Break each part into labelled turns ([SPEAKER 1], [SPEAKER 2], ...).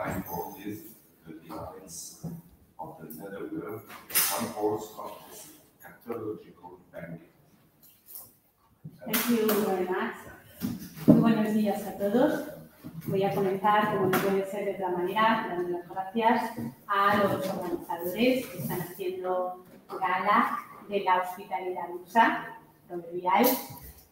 [SPEAKER 1] for this, the defense of the netherworld, one force of this catalogical bank.
[SPEAKER 2] Thank you very much. Muy buenos días a todos. Voy a comenzar, como no puede ser de otra manera, dando las gracias a los organizadores que están haciendo gala de la hospitalidad rusa, proverbial.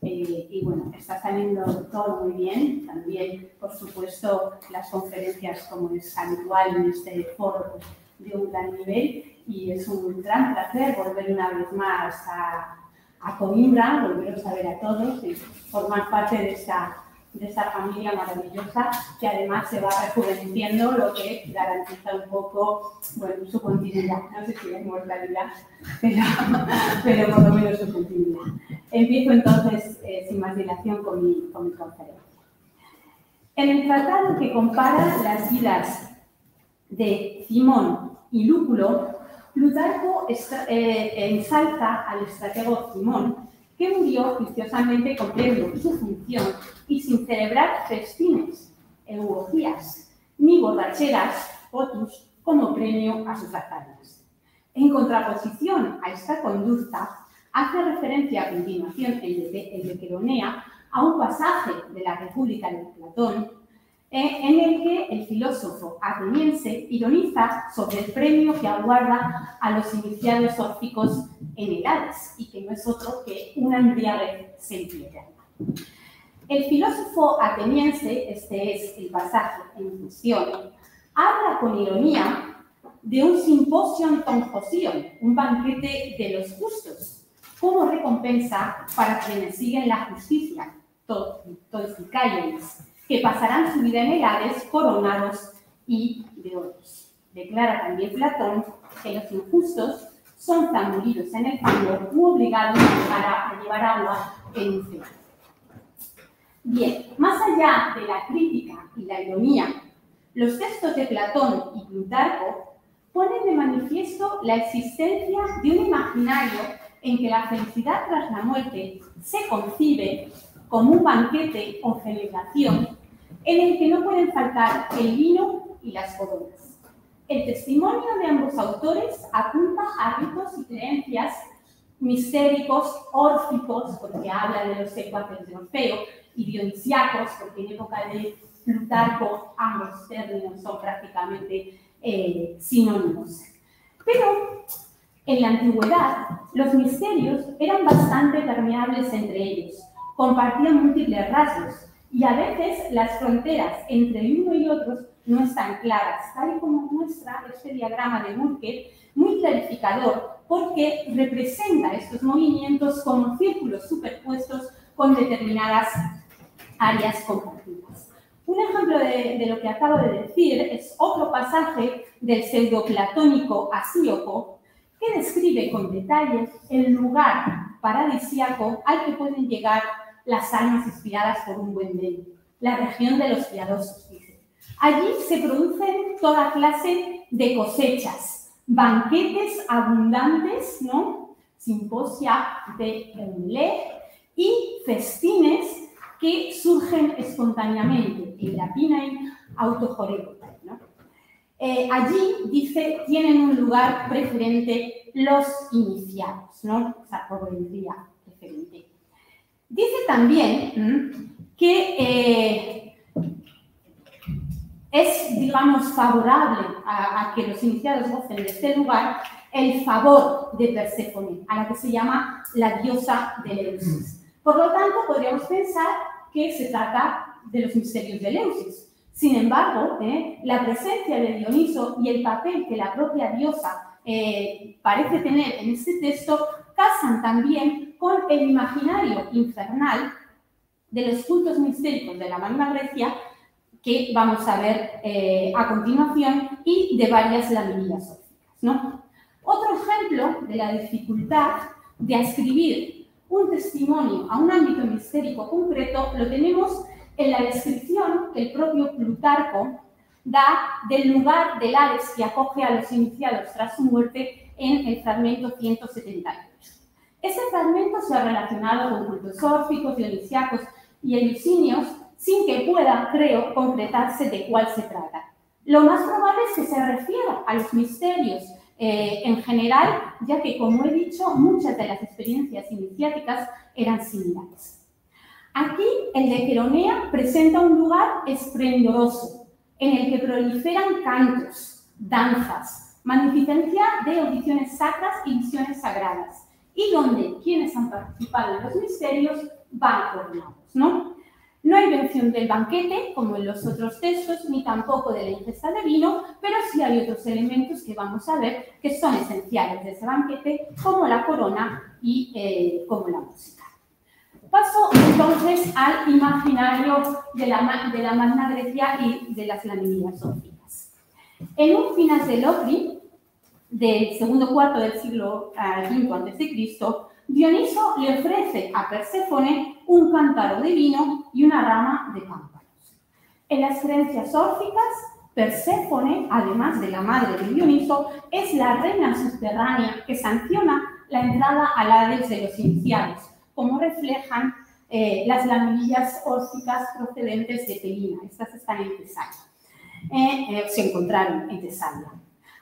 [SPEAKER 2] Eh, y bueno, está saliendo todo muy bien. También, por supuesto, las conferencias, como es habitual en este foro, de un gran nivel. Y es un gran placer volver una vez más a, a Coimbra, volveros a ver a todos y formar parte de esta, de esta familia maravillosa que además se va rejuveneciendo, lo que garantiza un poco bueno, su continuidad. No sé si es mortalidad, pero, pero por lo menos su continuidad. Empiezo entonces, eh, sin más dilación, con mi, con mi conferencia. En el tratado que compara las vidas de Simón y Lúculo, Plutarco eh, ensalza al estratego Simón, que murió juiciosamente cumpliendo su función y sin celebrar festines, eugogías, ni borracheras, potus, como premio a sus hazañas. En contraposición a esta conducta, hace referencia a continuación el de, el de Queronea a un pasaje de la República de Platón, eh, en el que el filósofo ateniense ironiza sobre el premio que aguarda a los iniciados órficos en el Hades, y que no es otro que una embriaguez sempiterna. El filósofo ateniense, este es el pasaje en cuestión, habla con ironía de un simposium tonjosium, un banquete de los justos, como recompensa para quienes siguen la justicia, to- toisicaios, que pasarán su vida en el Hades coronados y de oros. Declara también Platón que los injustos son zambulidos en el fango u obligados a llevar, agua en un cesto. Bien, más allá de la crítica y la ironía, los textos de Platón y Plutarco ponen de manifiesto la existencia de un imaginario en que la felicidad tras la muerte se concibe como un banquete o celebración en el que no pueden faltar el vino y las coronas. El testimonio de ambos autores apunta a ritos y creencias mistéricos, órficos, porque habla de los secuaces de Orfeo, y dionisiacos, porque en época de Plutarco ambos términos son prácticamente eh, sinónimos. Pero en la antigüedad los misterios eran bastante permeables entre ellos, compartían múltiples rasgos y a veces las fronteras entre uno y otros no están claras, tal y como muestra este diagrama de Burke, muy clarificador, porque representa estos movimientos como círculos superpuestos con determinadas áreas compartidas. Un ejemplo de, de lo que acabo de decir es otro pasaje del pseudoplatónico Asíoco que describe con detalles el lugar paradisíaco al que pueden llegar las almas inspiradas por un buen dedo, la región de los piadosos, dice. Allí se producen toda clase de cosechas, banquetes abundantes, ¿no? Simposia de Eulé y festines que surgen espontáneamente en la Pinae autojoregotai, ¿no? Eh, allí, dice, tienen un lugar preferente los iniciados, ¿no? Esa población preferente. Dice también que eh, es, digamos, favorable a, que los iniciados gocen de este lugar el favor de Perséfone, a la que se llama la diosa del Eleusis. Por lo tanto, podríamos pensar que se trata de los misterios de Eleusis. Sin embargo, ¿eh? la presencia de Dioniso y el papel que la propia diosa eh, parece tener en este texto casan también con el imaginario infernal de los cultos mistéricos de la Magna Grecia que vamos a ver eh, a continuación y de varias laminillas ópticas. Otro ejemplo de la dificultad de escribir un testimonio a un ámbito mistérico concreto lo tenemos en la descripción que el propio Plutarco da del lugar del Hades que acoge a los iniciados tras su muerte en el fragmento 178. Este fragmento se ha relacionado con cultos órficos, dionisiacos y eleusinos sin que pueda, creo, concretarse de cuál se trata. Lo más probable es que se refiera a los misterios eh, en general, ya que, como he dicho, muchas de las experiencias iniciáticas eran similares. Aquí, el de Queronea presenta un lugar esplendoroso, en el que proliferan cantos, danzas, magnificencia de audiciones sacras y visiones sagradas, y donde quienes han participado en los misterios van coronados, ¿no? No hay mención del banquete, como en los otros textos, ni tampoco de la ingesta de vino, pero sí hay otros elementos que vamos a ver que son esenciales de ese banquete, como la corona y eh, como la música. Paso entonces al imaginario de la, de la Magna Grecia y de las laminillas ópticas. En un final de Locri, del segundo cuarto del siglo V a.C., Dioniso le ofrece a Perséfone un cántaro de vino y una rama de pámpanos. En las creencias órficas, Perséfone, además de la madre de Dioniso, es la reina subterránea que sanciona la entrada al Hades de los iniciados, como reflejan eh, las lamillas ósticas procedentes de Pelina. Estas están en Tesalia. Eh, eh, se encontraron en Tesalia.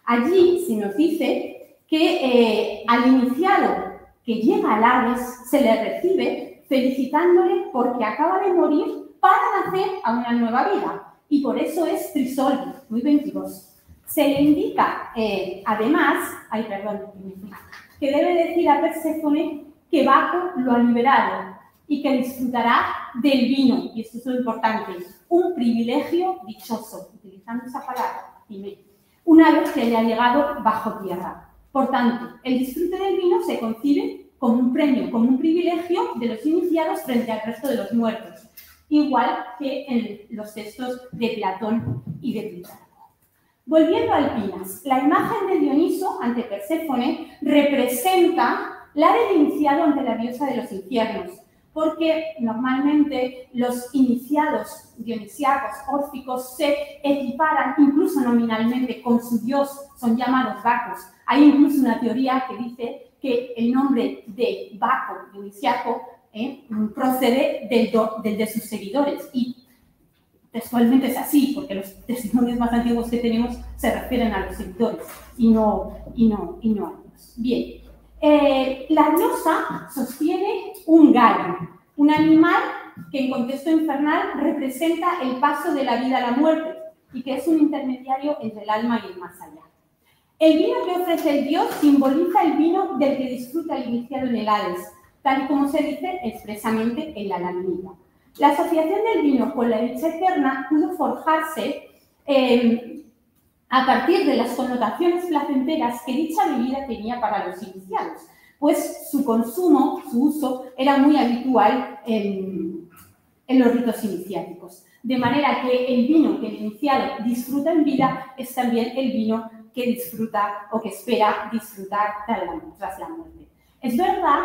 [SPEAKER 2] Allí se nos dice que al iniciado que llega al Hades se le recibe felicitándole porque acaba de morir para nacer a una nueva vida. Y por eso es Trisoldi, muy 22. Se le indica, además, ay, perdón, que debe decir a Perséfone que Baco lo ha liberado y que disfrutará del vino, y esto es lo importante, un privilegio dichoso, utilizando esa palabra, una vez que haya llegado bajo tierra. Por tanto, el disfrute del vino se concibe como un premio, como un privilegio de los iniciados frente al resto de los muertos, igual que en los textos de Platón y de Plutarco. Volviendo a Alpinas, la imagen de Dioniso ante Perséfone representa la del iniciado ante la diosa de los infiernos, porque normalmente los iniciados dionisiacos, órficos, se equiparan incluso nominalmente con su dios, son llamados Bacos. Hay incluso una teoría que dice que el nombre de Baco, dionisiaco, eh, procede del, del, de sus seguidores y textualmente es así, porque los testimonios más antiguos que tenemos se refieren a los seguidores y no, y no, y no a ellos. Bien, eh, la diosa sostiene un gallo, un animal que en contexto infernal representa el paso de la vida a la muerte y que es un intermediario entre el alma y el más allá. El vino que ofrece el dios simboliza el vino del que disfruta el iniciado en el Hades, tal como se dice expresamente en la laminita. La asociación del vino con la dicha eterna pudo forjarse eh, a partir de las connotaciones placenteras que dicha bebida tenía para los iniciados, pues su consumo, su uso, era muy habitual en, los ritos iniciáticos. De manera que el vino que el iniciado disfruta en vida es también el vino que disfruta o que espera disfrutar tras la muerte. Es verdad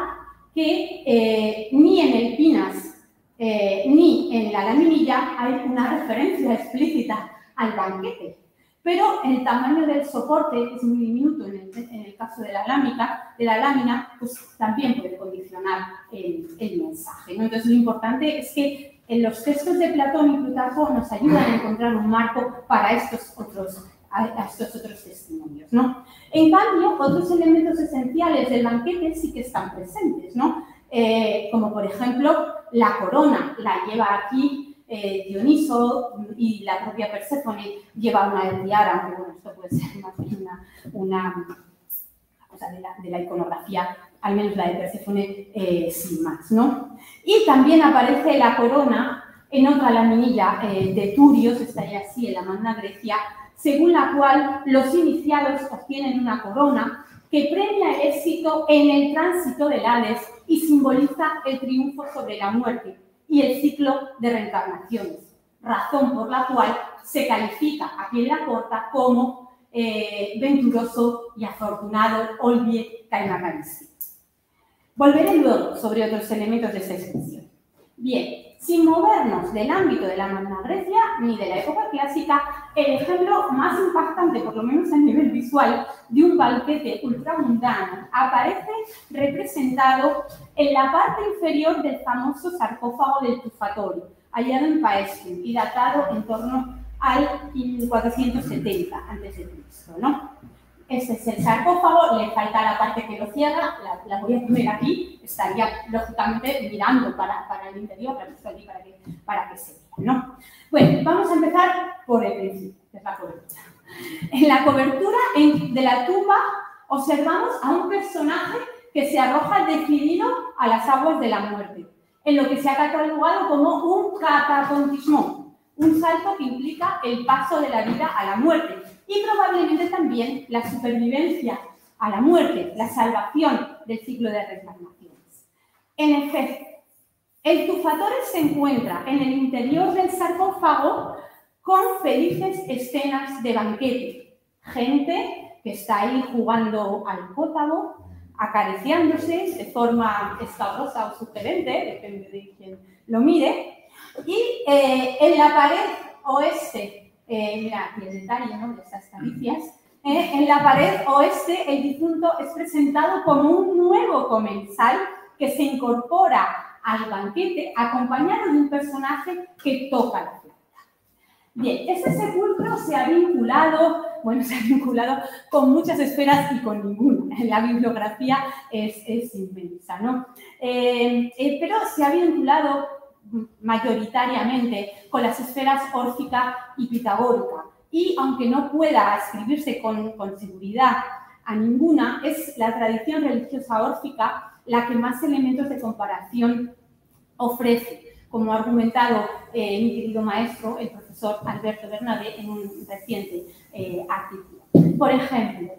[SPEAKER 2] que eh, ni en el Pinas eh, ni en la laminilla hay una referencia explícita al banquete. Pero el tamaño del soporte es muy diminuto en el, caso de la, de la lámina, pues también puede condicionar el, mensaje. Entonces lo importante es que en los textos de Platón y Plutarco nos ayudan a encontrar un marco para estos otros, estos otros testimonios. ¿no? En cambio, otros elementos esenciales del banquete sí que están presentes, ¿no? Eh, como por ejemplo la corona, la lleva aquí eh, Dioniso y la propia Perséfone lleva una tiara, aunque bueno, esto puede ser más bien una, cosa de la, iconografía, al menos la de Perséfone eh, sin más, ¿no? Y también aparece la corona en otra laminilla eh, de Turios, estaría así en la Magna Grecia, según la cual los iniciados obtienen una corona que premia el éxito en el tránsito del Hades y simboliza el triunfo sobre la muerte, y el ciclo de reencarnaciones, razón por la cual se califica aquí en la corta como eh, venturoso y afortunado Olvie Kaimakaristi. Volveré luego sobre otros elementos de esta expresión. Bien, sin movernos del ámbito de la Magna Grecia ni de la época clásica, el ejemplo más impactante, por lo menos a nivel visual, de un banquete ultramundano aparece representado en la parte inferior del famoso sarcófago del Tufatorio, hallado en Paestum y datado en torno al 470 a.C.. Este es el sarcófago, le falta la parte que lo cierra, la, la voy a poner aquí, estaría lógicamente mirando para, para el interior, pero estoy aquí para que, para que se vea, ¿no? Bueno, vamos a empezar por el principio, que es la cobertura. En la cobertura en- de la tumba observamos a un personaje que se arroja decidido a las aguas de la muerte, en lo que se ha catalogado como un catacontismo, un salto que implica el paso de la vida a la muerte y probablemente también la supervivencia a la muerte, la salvación del ciclo de reencarnaciones. En efecto, el tufatore se encuentra en el interior del sarcófago con felices escenas de banquete. Gente que está ahí jugando al cótabo, acariciándose de forma escabrosa o sugerente, depende de quien lo mire. Y eh, en la pared oeste, eh, aquí el detalle ¿no? de estas caricias, eh, en la pared oeste el difunto es presentado como un nuevo comensal que se incorpora al banquete acompañado de un personaje que toca la flauta. Bien, este sepulcro se ha vinculado, bueno, se ha vinculado con muchas esferas y con ninguna. La bibliografía es, es inmensa, ¿no? Eh, eh, pero se ha vinculado mayoritariamente con las esferas órfica y pitagórica. Y aunque no pueda escribirse con, con seguridad a ninguna, es la tradición religiosa órfica la que más elementos de comparación ofrece, como ha argumentado eh, mi querido maestro, el profesor Alberto Bernabé, en un reciente eh, artículo. Por ejemplo,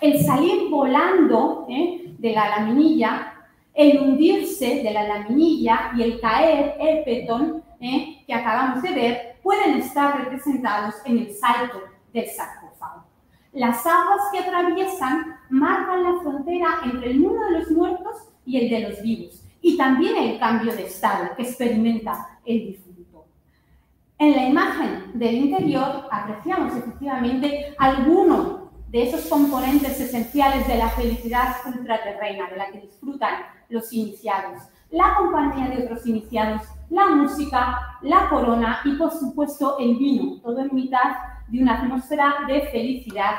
[SPEAKER 2] el salir volando eh, de la laminilla, el hundirse de la laminilla y el caer, el petón, eh, que acabamos de ver, pueden estar representados en el salto del sarcófago. Las aguas que atraviesan marcan la frontera entre el mundo de los muertos y el de los vivos, y también el cambio de estado que experimenta el difunto. En la imagen del interior apreciamos efectivamente alguno de esos componentes esenciales de la felicidad ultraterrena, de la que disfrutan los iniciados, la compañía de otros iniciados, la música, la corona y por supuesto el vino, todo en mitad de una atmósfera de felicidad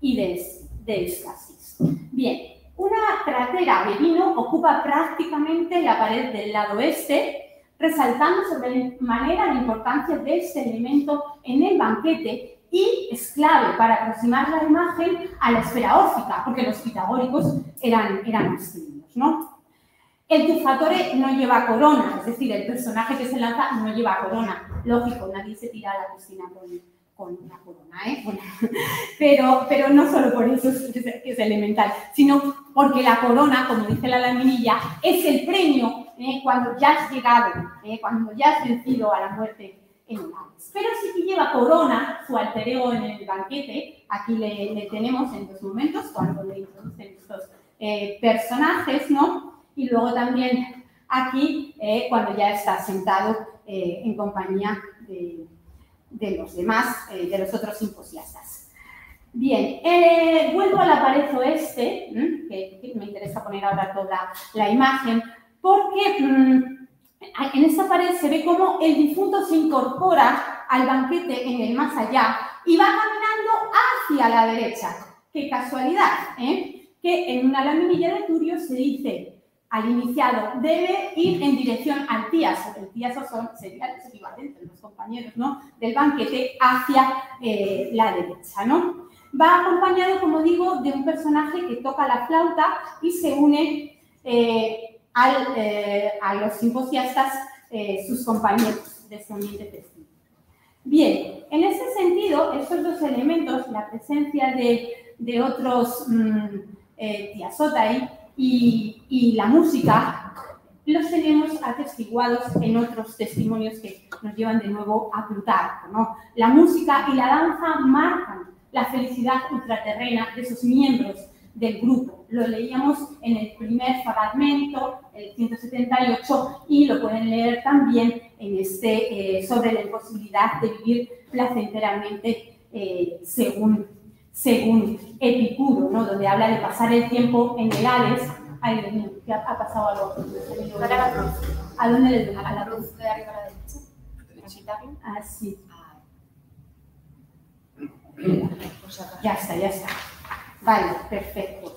[SPEAKER 2] y de, de éxtasis. Bien, una cratera de vino ocupa prácticamente la pared del lado este, resaltando sobremanera la importancia de este elemento en el banquete y es clave para aproximar la imagen a la esfera órfica, porque los pitagóricos eran, eran tímidos, ¿no? El tufatore no lleva corona, es decir, el personaje que se lanza no lleva corona. Lógico, nadie se tira a la piscina con, con una corona, ¿eh? Pero, pero no solo por eso es, elemental, sino porque la corona, como dice la laminilla, es el premio ¿eh? cuando ya has llegado, ¿eh? cuando ya has vencido a la muerte en Hades. Pero sí que lleva corona, su altereo en el banquete, aquí le, le tenemos en dos momentos, cuando le introducen estos eh, personajes, ¿no? Y luego también aquí, eh, cuando ya está sentado eh, en compañía de, los demás, eh, de los otros imposiastas. Bien, vuelvo a la pared oeste, que, que me interesa poner ahora toda la imagen, porque mmm, en esta pared se ve cómo el difunto se incorpora al banquete en el más allá y va caminando hacia la derecha. Qué casualidad, que en una laminilla de Turio se dice al iniciado debe ir en dirección al tíaso. El tíaso son, sería los equivalentes, los compañeros ¿no? del banquete, hacia eh, la derecha. ¿no? Va acompañado, como digo, de un personaje que toca la flauta y se une eh, al, eh, a los simposiastas, eh, sus compañeros de este ambiente festivo. Bien, en ese sentido, estos dos elementos, la presencia de, de otros mmm, tiasotai y, y, la música, los tenemos atestiguados en otros testimonios que nos llevan de nuevo a Plutarco. ¿no? La música y la danza marcan la felicidad ultraterrena de sus miembros del grupo. Lo leíamos en el primer fragmento, el 178, y lo pueden leer también en este, eh, sobre la imposibilidad de vivir placenteramente eh, según, según Epicuro, ¿no? donde habla de pasar el tiempo en el Hades. Ay, que ha, pasado algo. ¿A dónde le doy?
[SPEAKER 3] A la cruz de arriba a la derecha.
[SPEAKER 2] Ah, sí.
[SPEAKER 3] Ah,
[SPEAKER 2] Ya está, ya está. Vale, perfecto.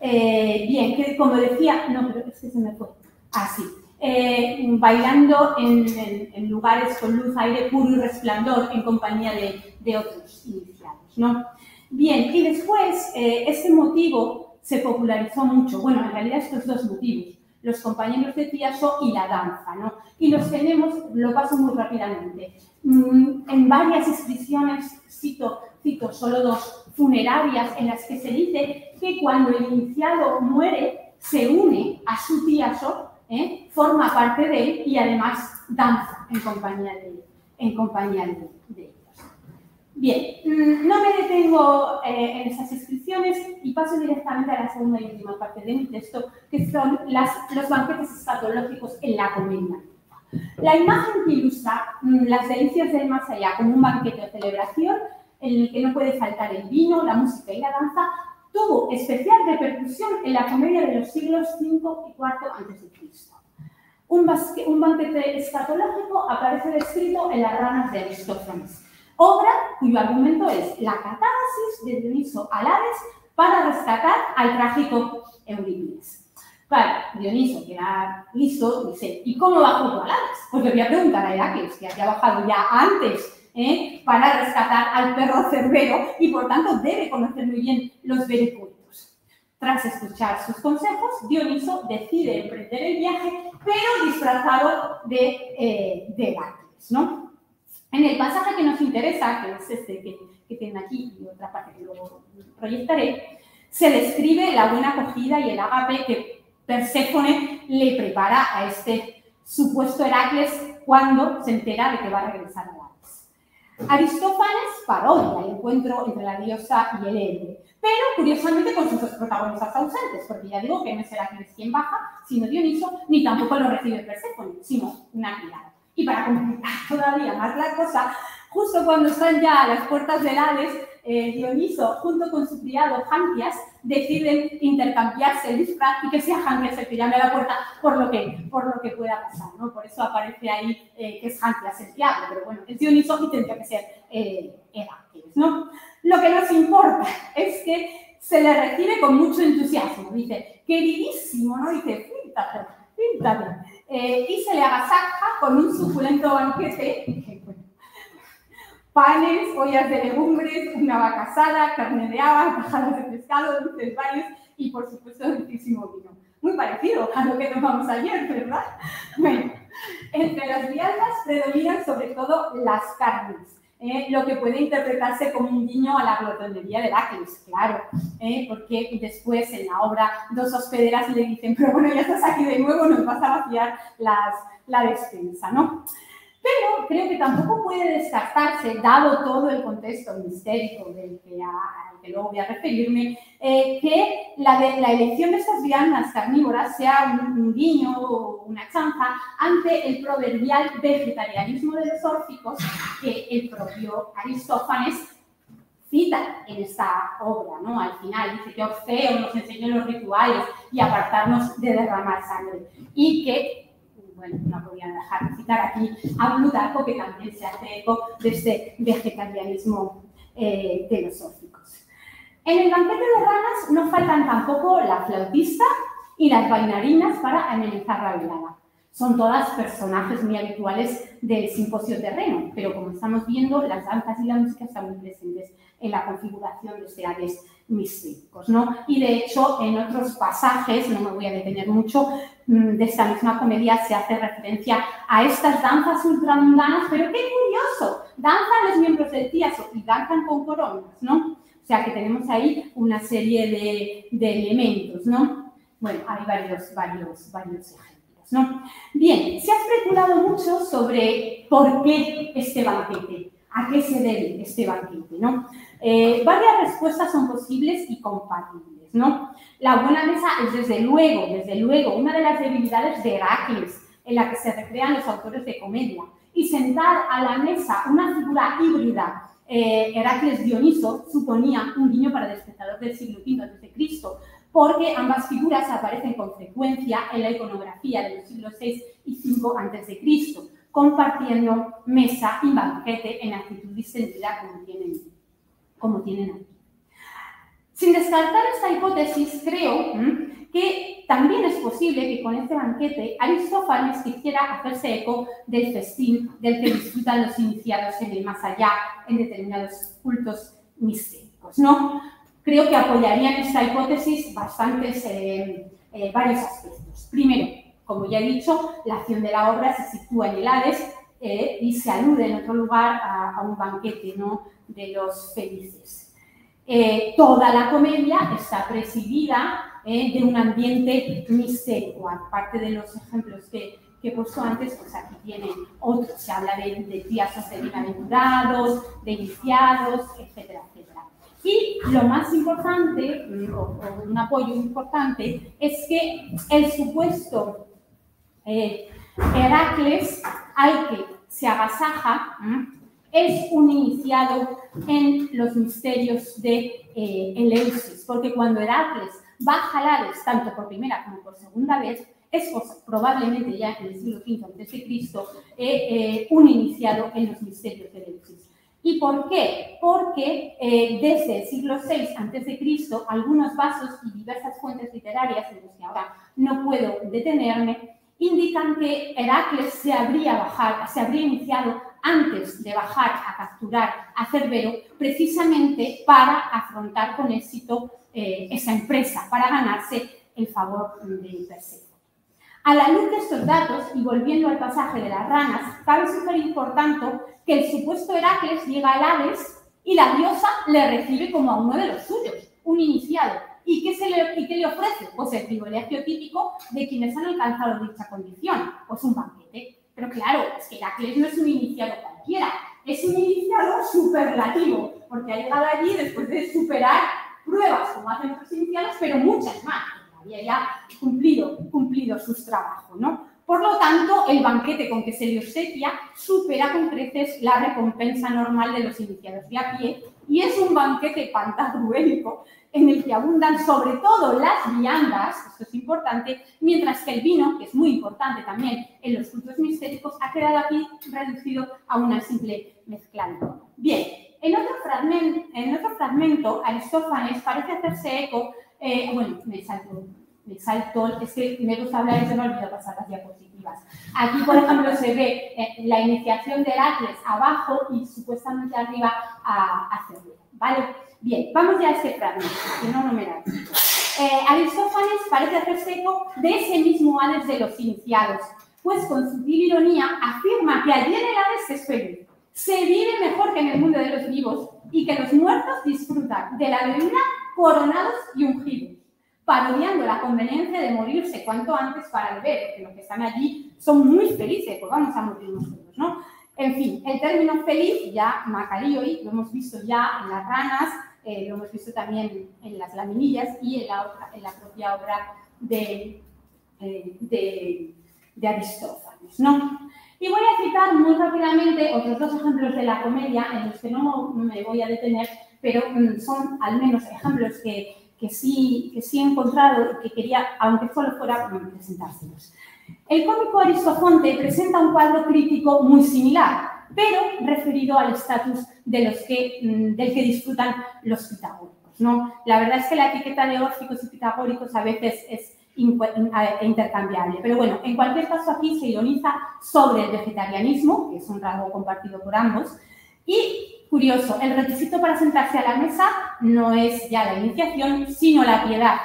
[SPEAKER 2] Eh, bien, que como decía, no, pero es que se me fue. Así. Eh, bailando en, en- en lugares con luz, aire puro y resplandor en compañía de, de otros iniciados, ¿no? Bien, y después eh, este motivo se popularizó mucho. Bueno, en realidad estos dos motivos, los compañeros de Piasso y la danza, ¿no? Y los tenemos, lo paso muy rápidamente, Mm, en varias inscripciones, cito, cito solo dos, funerarias, en las que se dice que cuando el iniciado muere, se une a su Piasso, ¿eh? forma parte de él y además danza en compañía de, ellos. Bien, mm, no me detengo eh, en esas inscripciones y paso directamente a la segunda y última parte de mi texto, que son los banquetes escatológicos en la comedia. La imagen que ilustra mm, las delicias del más allá como un banquete o celebración en el que no puede faltar el vino, la música y la danza, tuvo especial repercusión en la comedia de los siglos V y IV a.C. Un, un banquete escatológico aparece descrito en las ranas de Aristófanes, obra cuyo argumento es la catábasis de Dioniso Alades para rescatar al trágico Eurípides. Claro, Dioniso, que era listo, dice, ¿y cómo bajó tu Alades? Pues le voy a preguntar a Heracles, que había bajado ya antes ¿eh? para rescatar al perro cerbero y por tanto debe conocer muy bien los vericuetos. Tras escuchar sus consejos, Dioniso decide emprender el viaje, pero disfrazado de, eh, de Heracles, ¿no? En el pasaje que nos interesa, que es este que, que tienen aquí y otra parte que luego proyectaré, se describe la buena acogida y el agape que Perséfone le prepara a este supuesto Heracles cuando se entera de que va a regresar a Hades. Aristófanes parodia el encuentro entre la diosa y el héroe, pero curiosamente con sus protagonistas ausentes, porque ya digo que no es Heracles quien baja, sino Dioniso, ni tampoco lo recibe Perséfone, sino una criada. Y para complicar todavía más la cosa, justo cuando están ya a las puertas del Hades, eh, Dioniso, junto con su criado Jantias, deciden intercambiarse el disfraz y que sea Jantias el que llame a la puerta por lo que, por lo que pueda pasar, ¿no? Por eso aparece ahí eh, que es Jantias el que pero bueno, es Dioniso y tendría que ser eh, ¿no? Lo que nos importa es que se le recibe con mucho entusiasmo, dice, queridísimo, ¿no? Dice, píntate, píntate. Eh, se le agasaja con un suculento banquete, panes, ollas de legumbres, una vaca asada, carne de haba, tajadas de pescado, dulces varios y, por supuesto, dulcísimo vino. Muy parecido a lo que tomamos ayer, ¿verdad? Bueno, entre las viandas predominan sobre todo las carnes, ¿eh? lo que puede interpretarse como un guiño a la glotonería de Heracles, claro, ¿eh? porque después en la obra dos hospederas le dicen, pero bueno, ya estás aquí de nuevo, nos vas a vaciar las, la despensa, ¿no? Pero creo que tampoco puede descartarse, dado todo el contexto mistérico del que, al que luego voy a referirme, eh, que la, de- la elección de estas viandas carnívoras sea un, un guiño o una chanza ante el proverbial vegetarianismo de los órficos que el propio Aristófanes cita en esta obra, ¿no? Al final dice que Orfeo nos enseñó los rituales y apartarnos de derramar sangre y que bueno, no podía dejar de citar aquí a Plutarco, que también se hace eco de este vegetarianismo eh. En el banquete de ranas no faltan tampoco la flautista y las bailarinas para amenizar la velada. Son todas personajes muy habituales del simposio terreno, pero como estamos viendo, las danzas y la música están muy presentes en la configuración de este Místicos, ¿no? Y de hecho, en otros pasajes, no me voy a detener mucho, mm, de esta misma comedia se hace referencia a estas danzas ultramundanas, pero qué curioso, danzan los miembros del Tíaso y danzan con coronas, ¿no? O sea que tenemos ahí una serie de, de elementos, ¿no? Bueno, hay varios, varios, varios ejemplos, ¿no? Bien, se ha especulado mucho sobre por qué este banquete, a qué se debe este banquete, ¿no? Eh, varias respuestas son posibles y compatibles, ¿no? La buena mesa es desde luego, desde luego, una de las debilidades de Heracles, en la que se recrean los autores de comedia. Y sentar a la mesa una figura híbrida, eh, Heracles Dioniso, suponía un guiño para el espectador del siglo V a.C., porque ambas figuras aparecen con frecuencia en la iconografía de los siglos VI y V a.C., compartiendo mesa y banquete en actitud distendida como tienen, como tienen aquí. Sin descartar esta hipótesis, creo que también es posible que con este banquete Aristófanes quisiera hacerse eco del festín del que disfrutan los iniciados en el más allá, en determinados cultos místicos. ¿no? Creo que apoyarían esta hipótesis bastantes, eh, eh, varios aspectos. Primero, como ya he dicho, la acción de la obra se sitúa en el Hades eh, y se alude en otro lugar a, a un banquete ¿no? De los felices. Eh, toda la comedia está presidida eh, de un ambiente místico, aparte de los ejemplos que, que he puesto antes, pues aquí tienen otros, se habla de, de días de bienaventurados, de iniciados, etcétera, etcétera. Y lo más importante, mm, o, un apoyo importante, es que el supuesto eh, Heracles al que se agasaja, es un iniciado en los misterios de eh, Eleusis, porque cuando Heracles baja a Hades, tanto por primera como por segunda vez, es probablemente ya en el siglo V a.C., eh, eh, un iniciado en los misterios de Eleusis. ¿Y por qué? Porque eh, desde el siglo VI a.C., algunos vasos y diversas fuentes literarias, en los que ahora no puedo detenerme, indican que Heracles se habría, bajado, se habría iniciado antes de bajar a capturar a Cerbero, precisamente para afrontar con éxito eh, esa empresa, para ganarse el favor de Perseo. A la luz de estos datos, y volviendo al pasaje de las ranas, cabe sugerir, por tanto, que el supuesto Heracles llega a Hades y la diosa le recibe como a uno de los suyos, un iniciado. ¿Y qué, se le, y qué le ofrece? Pues el privilegio típico de quienes han alcanzado dicha condición, pues un banquete. Pero claro, es que Heracles no es un iniciado cualquiera, es un iniciado superlativo, porque ha llegado allí después de superar pruebas como hacen otros iniciados, pero muchas más. Había ya cumplido, cumplido sus trabajos, ¿no? Por lo tanto, el banquete con que se le obsequia supera con creces la recompensa normal de los iniciados de a pie y es un banquete pantagruélico en el que abundan sobre todo las viandas, esto es importante, mientras que el vino, que es muy importante también en los frutos mistéricos, ha quedado aquí reducido a una simple mezclando. Bien, en otro fragmento, Aristófanes parece hacerse eco, eh, bueno, me salto, me salto, es que me gusta hablar y se me olvida pasar las diapositivas. Aquí, por ejemplo, se ve eh, la iniciación de Heracles abajo y supuestamente arriba a, a ¿vale? Bien, vamos ya a este fragmento, que no, me da eh, Aristófanes parece hacerse eco de ese mismo Hades de los iniciados, pues con sutil ironía afirma que allí en el Hades es feliz, se vive mejor que en el mundo de los vivos y que los muertos disfrutan de la bebida coronados y ungidos, parodiando la conveniencia de morirse cuanto antes para beber, que los que están allí son muy felices, pues vamos a morirnos todos, ¿no? En fin, el término feliz, ya Macarioi, lo hemos visto ya en las ranas, eh, lo hemos visto también en las laminillas y en la, en la propia obra de, eh, de, de, Aristófanes. ¿no? Y voy a citar muy rápidamente otros dos ejemplos de la comedia en los que no me voy a detener, pero mm, son al menos ejemplos que, que, sí, que sí he encontrado y que quería, aunque solo fuera, presentárselos. El cómico Aristofonte presenta un cuadro crítico muy similar, pero referido al estatus mm, del que disfrutan los pitagóricos. ¿no? La verdad es que la etiqueta de órficos y pitagóricos a veces es intercambiable. Pero bueno, en cualquier caso aquí se ironiza sobre el vegetarianismo, que es un rasgo compartido por ambos, y curioso, el requisito para sentarse a la mesa no es ya la iniciación, sino la piedad.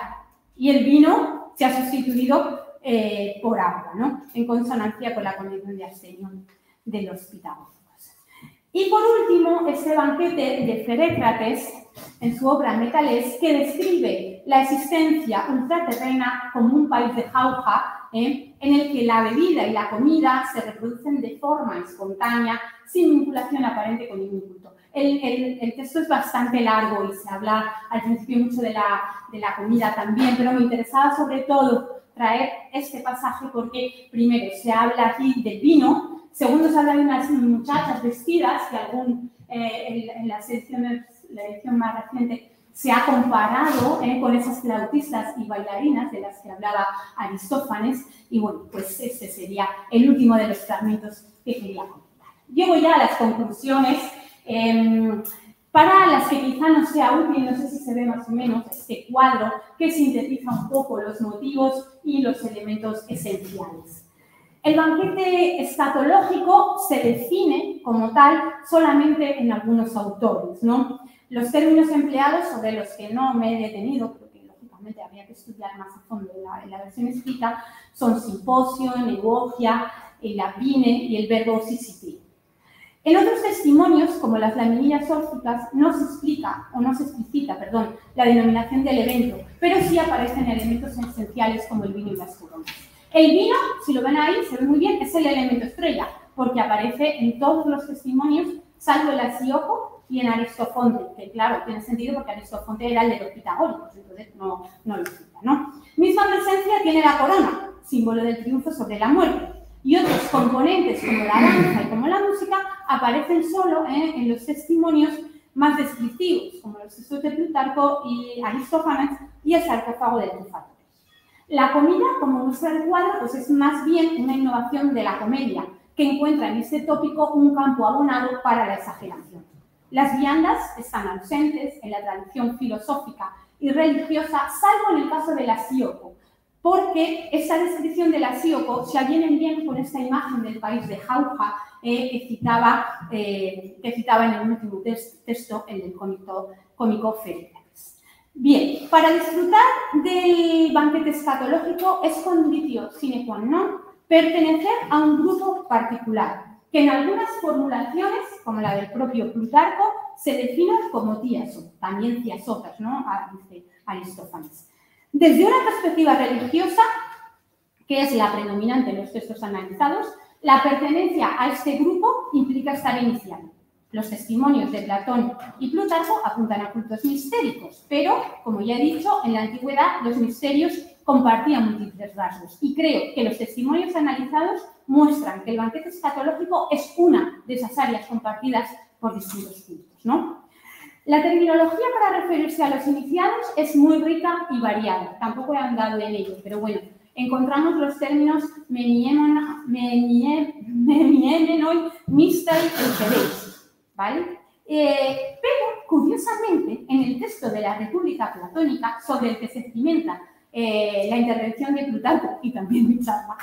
[SPEAKER 2] Y el vino se ha sustituido eh, por agua, ¿no? en consonancia con la condición de abstención de los pitagóricos. Y por último, este banquete de Ferécrates, en su obra Metales, que describe la existencia ultraterrena como un país de jauja, ¿eh? en el que la bebida y la comida se reproducen de forma espontánea, sin vinculación aparente con ningún culto. El, el, texto es bastante largo y se habla al principio mucho de la, de la comida también, pero me interesaba sobre todo traer este pasaje porque primero se habla aquí del vino, Segundo, se habla de unas muchachas vestidas, que algún, eh, en, la, edición, más reciente se ha comparado eh, con esas flautistas y bailarinas de las que hablaba Aristófanes. Y bueno, pues este sería el último de los fragmentos que quería comentar. Llego ya a las conclusiones. Eh, Para las que quizá no sea útil, no sé si se ve más o menos este cuadro que sintetiza un poco los motivos y los elementos esenciales. El banquete escatológico se define como tal solamente en algunos autores. ¿no? Los términos empleados, sobre los que no me he detenido, porque lógicamente habría que estudiar más a fondo en la, en la versión escrita, son simposio, negocia, el apine y el verbo sisiti. En otros testimonios, como las laminillas ópticas, no se explica o no se explicita, perdón, la denominación del evento, pero sí aparecen elementos esenciales como el vino y las coronas. El vino, si lo ven ahí, se ve muy bien, es el elemento estrella, porque aparece en todos los testimonios, salvo el Asioco y en Aristofonte, que claro, tiene sentido porque Aristofonte era el de los pitagóricos, entonces no, no lo cita, ¿no? Misma presencia tiene la corona, símbolo del triunfo sobre la muerte, y otros componentes como la danza y como la música aparecen solo ¿eh? en los testimonios más descriptivos, como los textos de Plutarco y Aristófanes y el sarcófago de Tufato. La comida, como muestra el cuadro, pues es más bien una innovación de la comedia, que encuentra en este tópico un campo abonado para la exageración. Las viandas están ausentes en la tradición filosófica y religiosa, salvo en el caso de la Sioco, porque esa descripción de la Sioco se aviene bien con esta imagen del país de Jauja eh, que, citaba, eh, que citaba en el último texto, el del cómico, cómico Felipe. Bien, para disfrutar del banquete escatológico es condicio sine qua non pertenecer a un grupo particular, que en algunas formulaciones, como la del propio Plutarco, se define como tiaso, también tiasotas, ¿no? Ah, dice Aristófanes. Desde una perspectiva religiosa, que es la predominante en los textos analizados, la pertenencia a este grupo implica estar iniciado. Los testimonios de Platón y Plutarco apuntan a cultos mistéricos, pero, como ya he dicho, en la antigüedad los misterios compartían múltiples rasgos y creo que los testimonios analizados muestran que el banquete escatológico es una de esas áreas compartidas por distintos cultos. ¿no? La terminología para referirse a los iniciados es muy rica y variada, tampoco he andado en ello, pero bueno, encontramos los términos meniemenoi, mistai y ¿vale? Eh, pero, curiosamente, en el texto de la República Platónica, sobre el que se cimenta eh, la intervención de Plutarco y también de charla,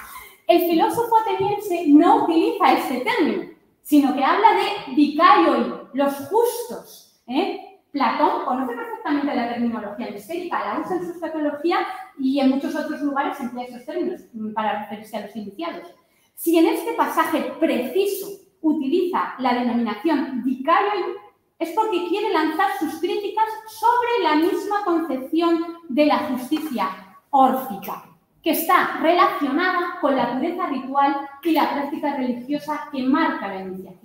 [SPEAKER 2] el filósofo ateniense no utiliza este término, sino que habla de dicaioi, los justos. ¿Eh? Platón conoce perfectamente la terminología mistérica, la usa en su escatología y en muchos otros lugares emplea esos términos para referirse a los iniciados. Si en este pasaje preciso utiliza la denominación dicaioi es porque quiere lanzar sus críticas sobre la misma concepción de la justicia órfica, que está relacionada con la pureza ritual y la práctica religiosa que marca la iniciación.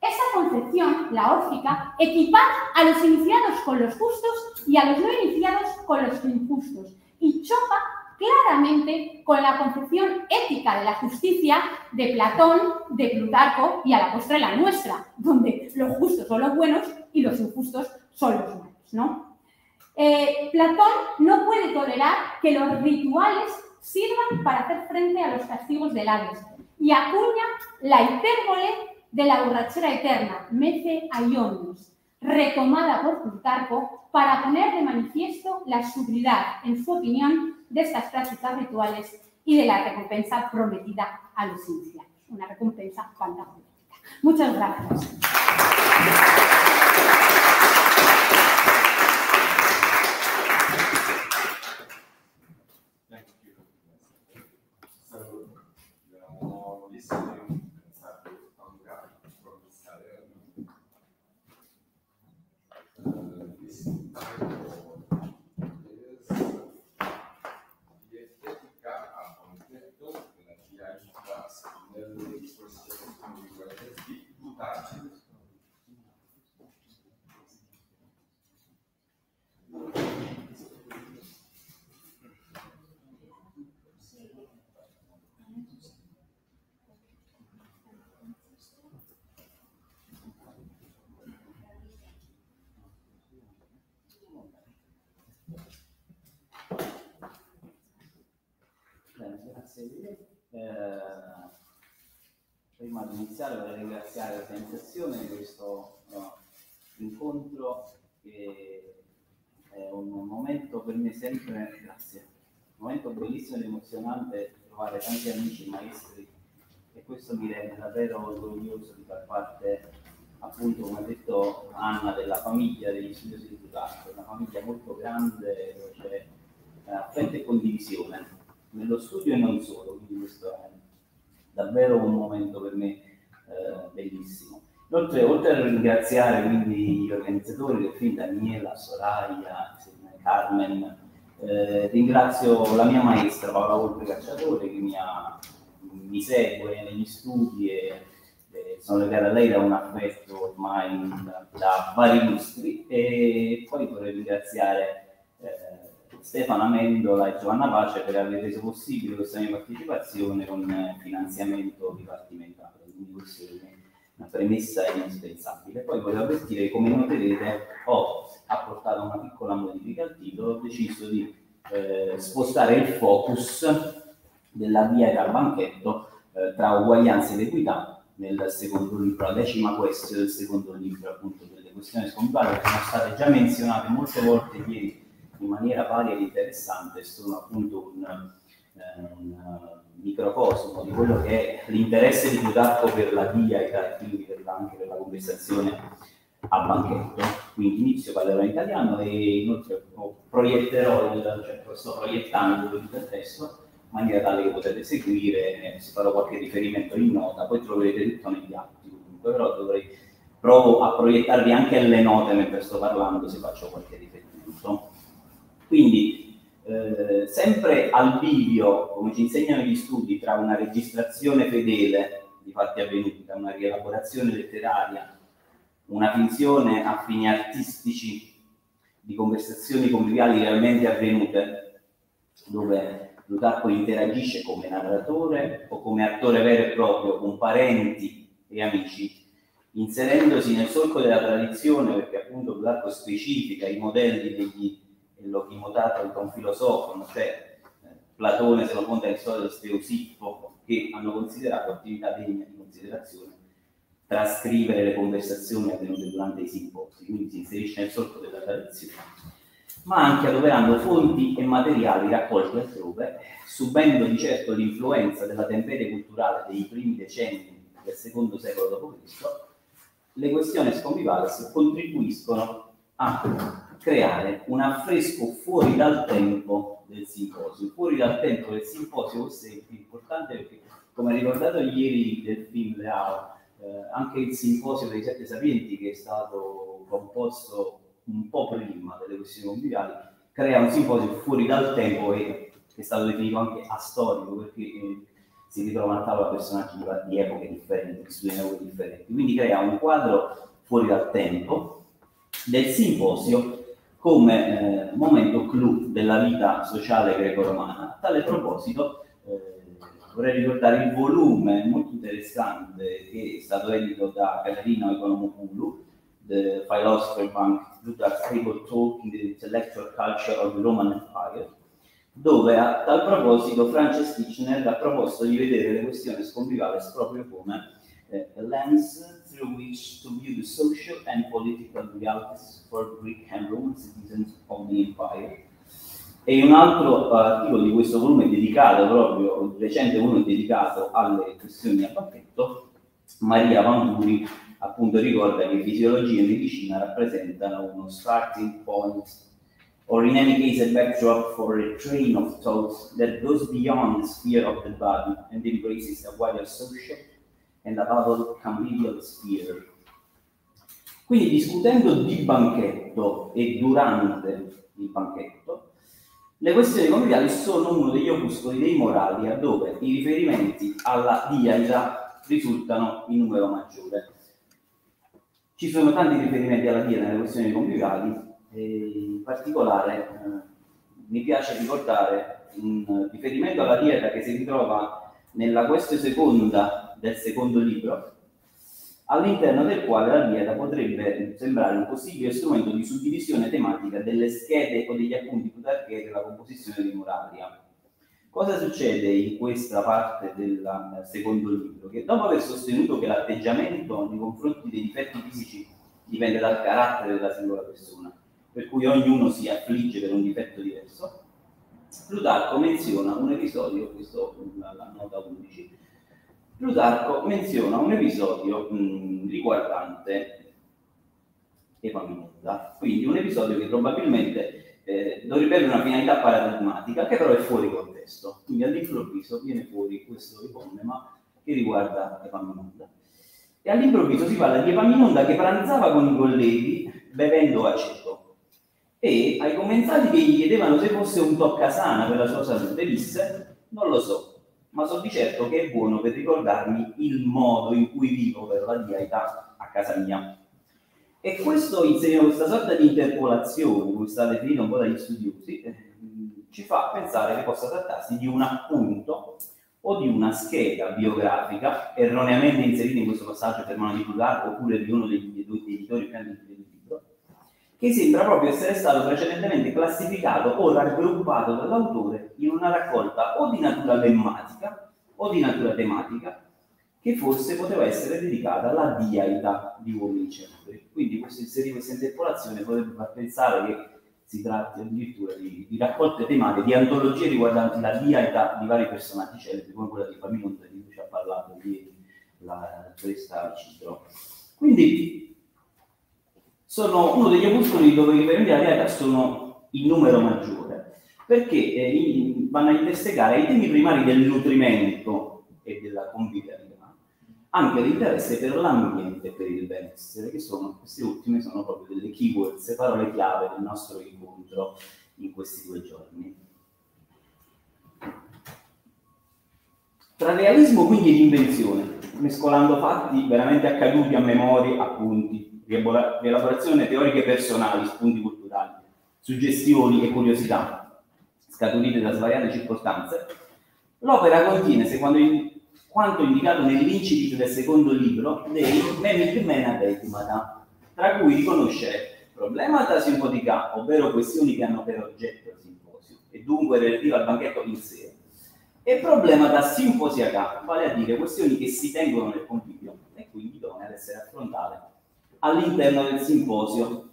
[SPEAKER 2] Esa concepción, la órfica, equipara a los iniciados con los justos y a los no iniciados con los injustos y choca claramente con la concepción ética de la justicia de Platón, de Plutarco y a la postre la nuestra, donde los justos son los buenos y los injustos son los malos. ¿no? Eh, Platón no puede tolerar que los rituales sirvan para hacer frente a los castigos del Hades y acuña la hipérbole de la borrachera eterna, mece aionius, retomada por Plutarco para poner de manifiesto la subidad, en su opinión, de estas prácticas rituales y de la recompensa prometida a los iniciados. Una recompensa fantástica. Muchas gracias.
[SPEAKER 3] Eh, prima di iniziare vorrei ringraziare l'organizzazione di questo uh, incontro che è un momento per me sempre, grazie, un momento bellissimo ed emozionante trovare tanti amici maestri e questo mi rende davvero orgoglioso di far parte appunto come ha detto Anna della famiglia degli studiosi di Plutarco, una famiglia molto grande dove c'è eh, affetto e condivisione nello studio e non solo, quindi questo è davvero un momento per me eh, bellissimo. Inoltre, oltre a ringraziare quindi gli organizzatori del film, Daniela, Soraya, Carmen, eh, ringrazio la mia maestra Paola Volpe Cacciatore che mi, ha, mi segue negli studi e eh, sono legato a lei da un affetto ormai da, da vari lustri e poi vorrei ringraziare eh, Stefano Amendola e Giovanna Pace per aver reso possibile questa mia partecipazione con finanziamento dipartimentale. Quindi questa è una premessa indispensabile. Poi voglio avvertire come noterete, ho apportato una piccola modifica al titolo, ho deciso di eh, spostare il focus della via dal banchetto eh, tra uguaglianza ed equità nel secondo libro, la decima questione del secondo libro, appunto delle questioni scompare che sono state già menzionate molte volte ieri in maniera varia ed interessante, sono appunto un, eh, un microcosmo di quello che è l'interesse di Plutarco per la via e quindi per la, anche per la conversazione a banchetto. Quindi inizio parlerò in italiano e inoltre proietterò, il, cioè sto proiettando il testo in maniera tale che potete seguire, eh, se farò qualche riferimento in nota, poi troverete tutto negli atti comunque, però dovrei, provo a proiettarvi anche le note mentre sto parlando se faccio qualche riferimento. Quindi, eh, sempre al bivio, come ci insegnano gli studi, tra una registrazione fedele di fatti avvenuti, tra una rielaborazione letteraria, una finzione a fini artistici di conversazioni conviviali realmente avvenute, dove Plutarco interagisce come narratore o come attore vero e proprio con parenti e amici, inserendosi nel solco della tradizione, perché appunto Plutarco specifica i modelli degli l'Ochimotato un filosofo, cioè eh, Platone se lo conta in storia dello Steusippo, che hanno considerato attività degna di considerazione trascrivere le conversazioni avvenute durante i simposi, quindi si inserisce nel solco della tradizione, ma anche adoperando fonti e materiali raccolti altrove, subendo di certo l'influenza della temperie culturale dei primi decenni del secondo secolo d.C., le questioni sconvivales contribuiscono a creare un affresco fuori dal tempo del simposio. Fuori dal tempo del simposio, questo è più importante perché, come ha ricordato ieri del film Leao, eh, anche il simposio dei sette sapienti, che è stato composto un po' prima delle questioni conviviali, crea un simposio fuori dal tempo e che è stato definito anche astorico perché eh, si ritrovano a tavola personaggi di epoche differenti, che studiano epoche differenti. Quindi crea un quadro fuori dal tempo del simposio come eh, momento clou della vita sociale greco-romana. A tale proposito eh, vorrei ricordare il volume molto interessante che è stato edito da Caterina Economopoulou, The Philosopher Bank, Plutarch's Table Talk in the Intellectual Culture of the Roman Empire, dove a tal proposito Frances Kitchener ha proposto di vedere le questioni sconvivali proprio come eh, lens through which to view the social and political realities for Greek and Roman citizens of the empire. E un altro articolo di questo volume dedicato proprio, il recente volume dedicato alle questioni a pacchetto, Maria Vanturi appunto ricorda che fisiologia e medicina rappresentano uno starting point or in any case a backdrop for a train of thought that goes beyond the sphere of the body and embraces a wider social and above convivial sphere. Quindi discutendo di banchetto e durante il banchetto, le questioni conviviali sono uno degli opuscoli dei morali, a dove i riferimenti alla diaida risultano in numero maggiore. Ci sono tanti riferimenti alla diaida nelle questioni conviviali, in particolare eh, mi piace ricordare un riferimento alla dieta che si ritrova nella questione seconda del secondo libro, all'interno del quale la dieta potrebbe sembrare un possibile strumento di suddivisione tematica delle schede o degli appunti plutarchici della composizione di Moralia. Cosa succede in questa parte del secondo libro? Che dopo aver sostenuto che l'atteggiamento nei confronti dei difetti fisici dipende dal carattere della singola persona, per cui ognuno si affligge per un difetto diverso. Plutarco menziona un episodio, questo alla nota 11, Plutarco menziona un episodio mh, riguardante Epaminonda, quindi un episodio che probabilmente eh, dovrebbe avere una finalità paradigmatica, che però è fuori contesto, quindi all'improvviso viene fuori questo eponema che riguarda Epaminonda. E all'improvviso si parla di Epaminonda che pranzava con i colleghi bevendo aceto. E ai commensali che gli chiedevano se fosse un toccasana per la sua salute disse non lo so, ma so di certo che è buono per ricordarmi il modo in cui vivo per la dieta a casa mia. E questo insegna questa sorta di interpolazione, come sta definita un po' dagli studiosi, eh, ci fa pensare che possa trattarsi di un appunto o di una scheda biografica erroneamente inserita in questo passaggio per mano di Plutarco oppure di uno degli editori più antichi che sembra proprio essere stato precedentemente classificato o raggruppato dall'autore in una raccolta o di natura lemmatica o di natura tematica che forse poteva essere dedicata alla diaita di uomini celebri. Quindi questo inserire questa interpolazione potrebbe far pensare che si tratti addirittura di, di raccolte tematiche, di antologie riguardanti la diaita di vari personaggi celebri, come quella di Faminonda di cui ci ha parlato ieri la questa Cidro. Quindi sono uno degli opuscoli dove i riferimenti alla dieta sono in numero maggiore, perché eh, vanno a investigare i temi primari del nutrimento e della convivialità anche l'interesse per l'ambiente e per il benessere, che sono, queste ultime sono proprio delle keywords, parole chiave del nostro incontro in questi due giorni. Tra realismo quindi ed invenzione, mescolando fatti veramente accaduti a memoria, appunti, rielaborazione teoriche personali, spunti culturali, suggestioni e curiosità scaturite da svariate circostanze, l'opera contiene, secondo il quanto indicato nell'incipit del secondo libro dei Memilmena Detimata, tra cui riconoscere problemata simpotica, ovvero questioni che hanno per oggetto il simposio, e dunque relative al banchetto in sé, e problemata simposiaca, vale a dire questioni che si tengono nel convivio e quindi idonee essere affrontate all'interno del simposio.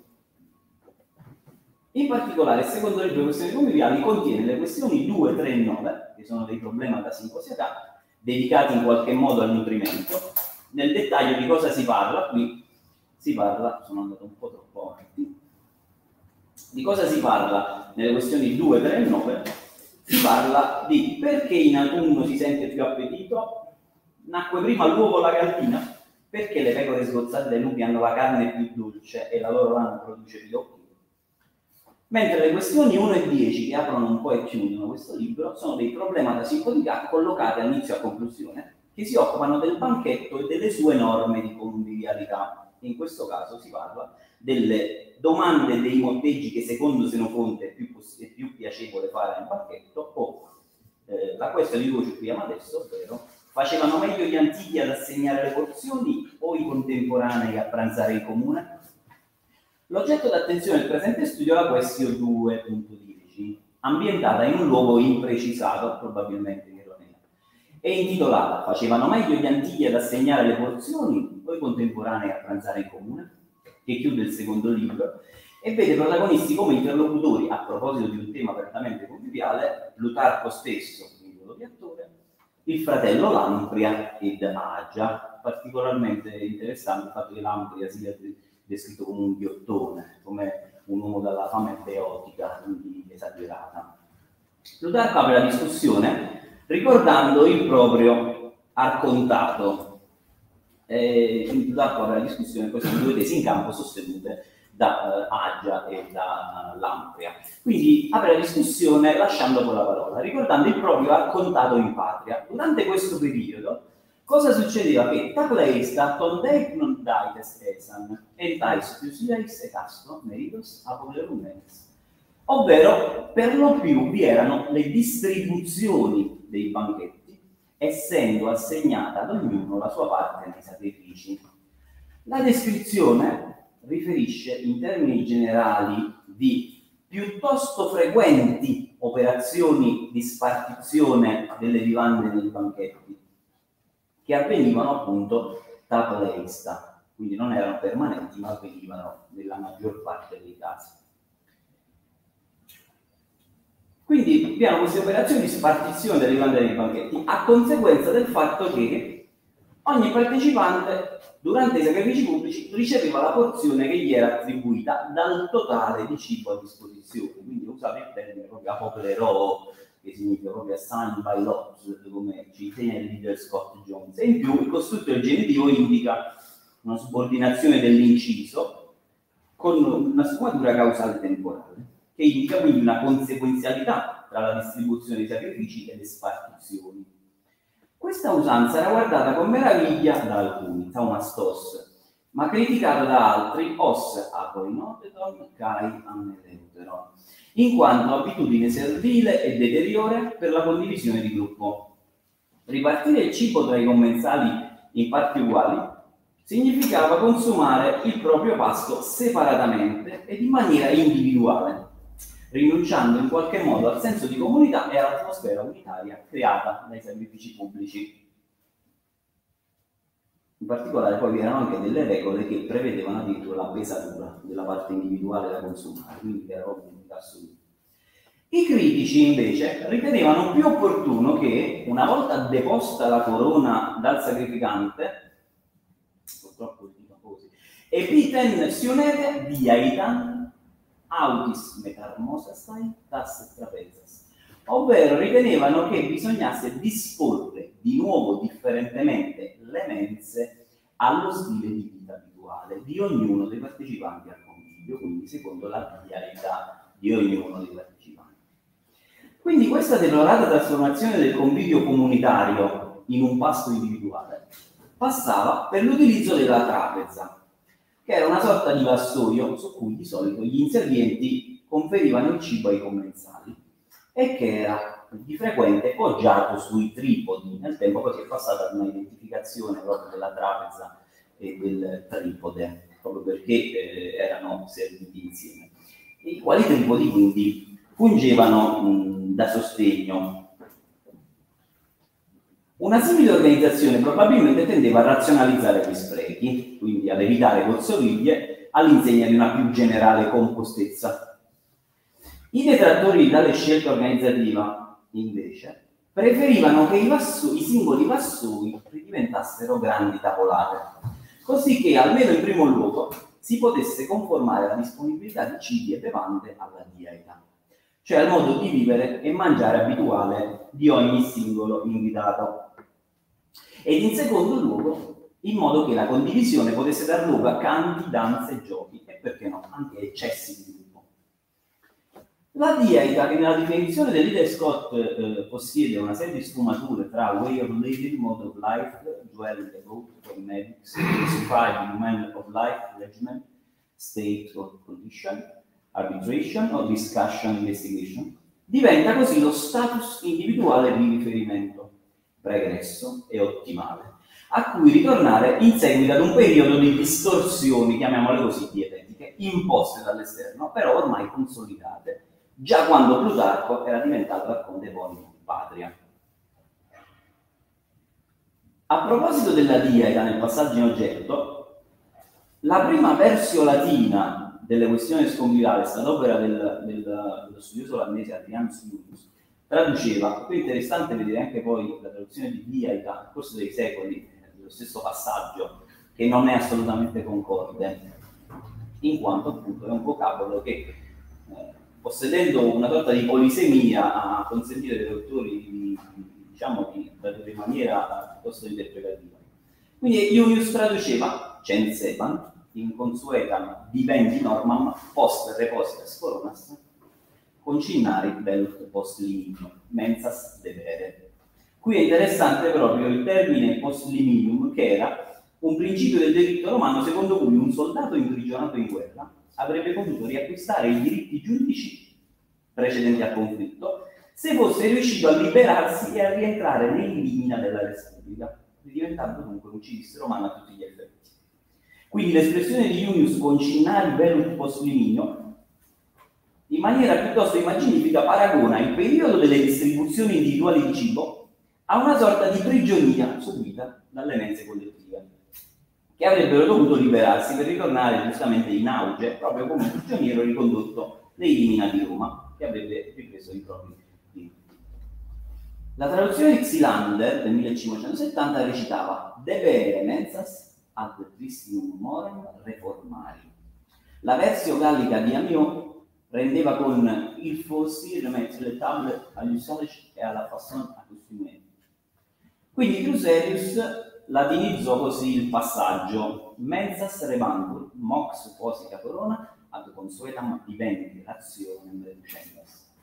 [SPEAKER 3] In particolare, secondo libro questioni conviviali contiene le questioni 2, 3 e 9, che sono dei problemata simposiaca, dedicati in qualche modo al nutrimento. Nel dettaglio di cosa si parla, qui si parla, sono andato un po' troppo avanti, di cosa si parla nelle questioni 2, 3 e 9? Si parla di perché in autunno si sente più appetito, nacque prima l'uovo o la gallina, perché le pecore sgozzate dai lupi hanno la carne più dolce e la loro lana produce più occhi Mentre le questioni 1 e 10, che aprono un po' e chiudono questo libro, sono dei problemi da sincronicità collocati all'inizio e a conclusione, che si occupano del banchetto e delle sue norme di convivialità. In questo caso si parla delle domande dei motteggi che secondo Senofonte è più, è più piacevole fare nel banchetto o eh, la questione di cui ci occupiamo adesso, ovvero facevano meglio gli antichi ad assegnare le porzioni o i contemporanei a pranzare in comune? L'oggetto d'attenzione del presente studio è la question 2.10, ambientata in un luogo imprecisato, probabilmente in ironia, è intitolata Facevano meglio gli antichi ad assegnare le porzioni o i contemporanei a pranzare in comune? che chiude il secondo libro e vede protagonisti come interlocutori a proposito di un tema apertamente conviviale Plutarco stesso, il fratello Lampria ed Agia. Particolarmente interessante il fatto che Lampria sia descritto come un ghiottone, come un uomo dalla fame beotica, quindi esagerata. Plutarco apre la discussione ricordando il proprio arcontato. Eh, Plutarco apre la discussione queste due tesi in campo sostenute da uh, Agia e da uh, Lampria. Quindi apre la discussione lasciando con la parola, ricordando il proprio arcontato in patria. Durante questo periodo Cosa succedeva? Che Tacleis dattondeit non daites esan, entais piusiais e casto meritos apolerumenes. Ovvero, per lo più vi erano le distribuzioni dei banchetti, essendo assegnata ad ognuno la sua parte nei sacrifici. La descrizione riferisce in termini generali di piuttosto frequenti operazioni di spartizione delle vivande nei banchetti che avvenivano appunto da pleista. quindi non erano permanenti ma avvenivano nella maggior parte dei casi. Quindi abbiamo queste operazioni di spartizione derivante dai banchetti a conseguenza del fatto che ogni partecipante durante i sacrifici pubblici riceveva la porzione che gli era attribuita dal totale di cibo a disposizione. Quindi usate il termine proprio apoplero, che significa proprio assigned by lot, come ci insegna il leader Scott Jones. E in più il costrutto del genitivo indica una subordinazione dell'inciso con una sfumatura causale temporale che indica quindi una conseguenzialità tra la distribuzione dei sacrifici e le spartizioni. Questa usanza era guardata con meraviglia da alcuni, taumastos, ma criticata da altri, os apoinoteton kai aneleuteron, in quanto abitudine servile e deteriore per la condivisione di gruppo. Ripartire il cibo tra i commensali in parti uguali significava consumare il proprio pasto separatamente ed in maniera individuale, rinunciando in qualche modo al senso di comunità e all'atmosfera unitaria creata dai sacrifici pubblici. In particolare poi vi erano anche delle regole che prevedevano addirittura la pesatura della parte individuale da consumare, quindi era proprio un assoluto. I critici invece ritenevano più opportuno che, una volta deposta la corona dal sacrificante, purtroppo dico così, epiten sionete diaitan autis metamorfosai tas trapezas, ovvero ritenevano che bisognasse disporre di nuovo differentemente le mense allo stile di vita abituale di ognuno dei partecipanti al convivio, quindi secondo la diarità di ognuno dei partecipanti. Quindi questa deplorata trasformazione del convivio comunitario in un pasto individuale passava per l'utilizzo della trapeza, che era una sorta di vassoio su cui di solito gli inservienti conferivano il cibo ai commensali e che era di frequente poggiato sui tripodi. Nel tempo poi si è passata ad una identificazione proprio della trapeza e del tripode, proprio perché eh, erano serviti insieme. I quali tripodi quindi fungevano mh, da sostegno una simile organizzazione probabilmente tendeva a razionalizzare gli sprechi, quindi ad evitare cozzoviglie all'insegna di una più generale compostezza. I detrattori tale scelta organizzativa, invece, preferivano che i, vasso- i singoli vassoi diventassero grandi tavolate, così che, almeno in primo luogo, si potesse conformare la disponibilità di cibi e bevande alla dieta, cioè al modo di vivere e mangiare abituale di ogni singolo invitato ed in secondo luogo in modo che la condivisione potesse dar luogo a canti, danze, giochi e perché no, anche eccessi di gruppo. La dieta, che nella definizione del leader Scott eh, possiede una serie di sfumature tra way of living, mode of life, dwelling about cosmetics, crucified human of life, regimen, state or condition, arbitration or discussion investigation, diventa così lo status individuale di riferimento pregresso e ottimale, a cui ritornare in seguito ad un periodo di distorsioni, chiamiamole così, dietetiche, imposte dall'esterno, però ormai consolidate, già quando Plutarco era diventato arconte eponimo patria. A proposito della dieta nel passaggio in oggetto, la prima versione latina delle questioni sconvivali stata opera del, del, dello studioso olandese Adrianus Junius, traduceva. Qui è interessante vedere anche poi la traduzione di Diaita nel corso dei secoli, dello stesso passaggio, che non è assolutamente concorde, in quanto appunto è un vocabolo che, eh, possedendo una sorta di polisemia, ha consentito ai traduttori di, diciamo, di tradurre in maniera piuttosto interpretativa. Quindi Iunius traduceva censepan, in consuetam vivendi normam post repositas coronas concinnari del post liminium, mensas debere. Qui è interessante proprio il termine post liminium, che era un principio del diritto romano secondo cui un soldato imprigionato in guerra avrebbe potuto riacquistare i diritti giuridici precedenti al conflitto se fosse riuscito a liberarsi e a rientrare nell'imina della Repubblica, diventando dunque un civis romano a tutti gli effetti. Quindi l'espressione di Junius concinnari velut post liminio in maniera piuttosto immaginifica paragona il periodo delle distribuzioni individuali di cibo a una sorta di prigionia subita dalle mense collettive. che avrebbero dovuto liberarsi per ritornare giustamente in auge, proprio come un prigioniero ricondotto nei limina di Roma, che avrebbe ripreso i propri diritti. La traduzione di Xilander del 1570 recitava Debere mensas ad tristinum morem reformari. La versione gallica di Amiot rendeva con il fossi remettere le table agli storici e alla accostumée. Quindi Crucerius latinizzò così il passaggio mensas revantur mox posica corona ad consuetam vivendi razionem reducendas.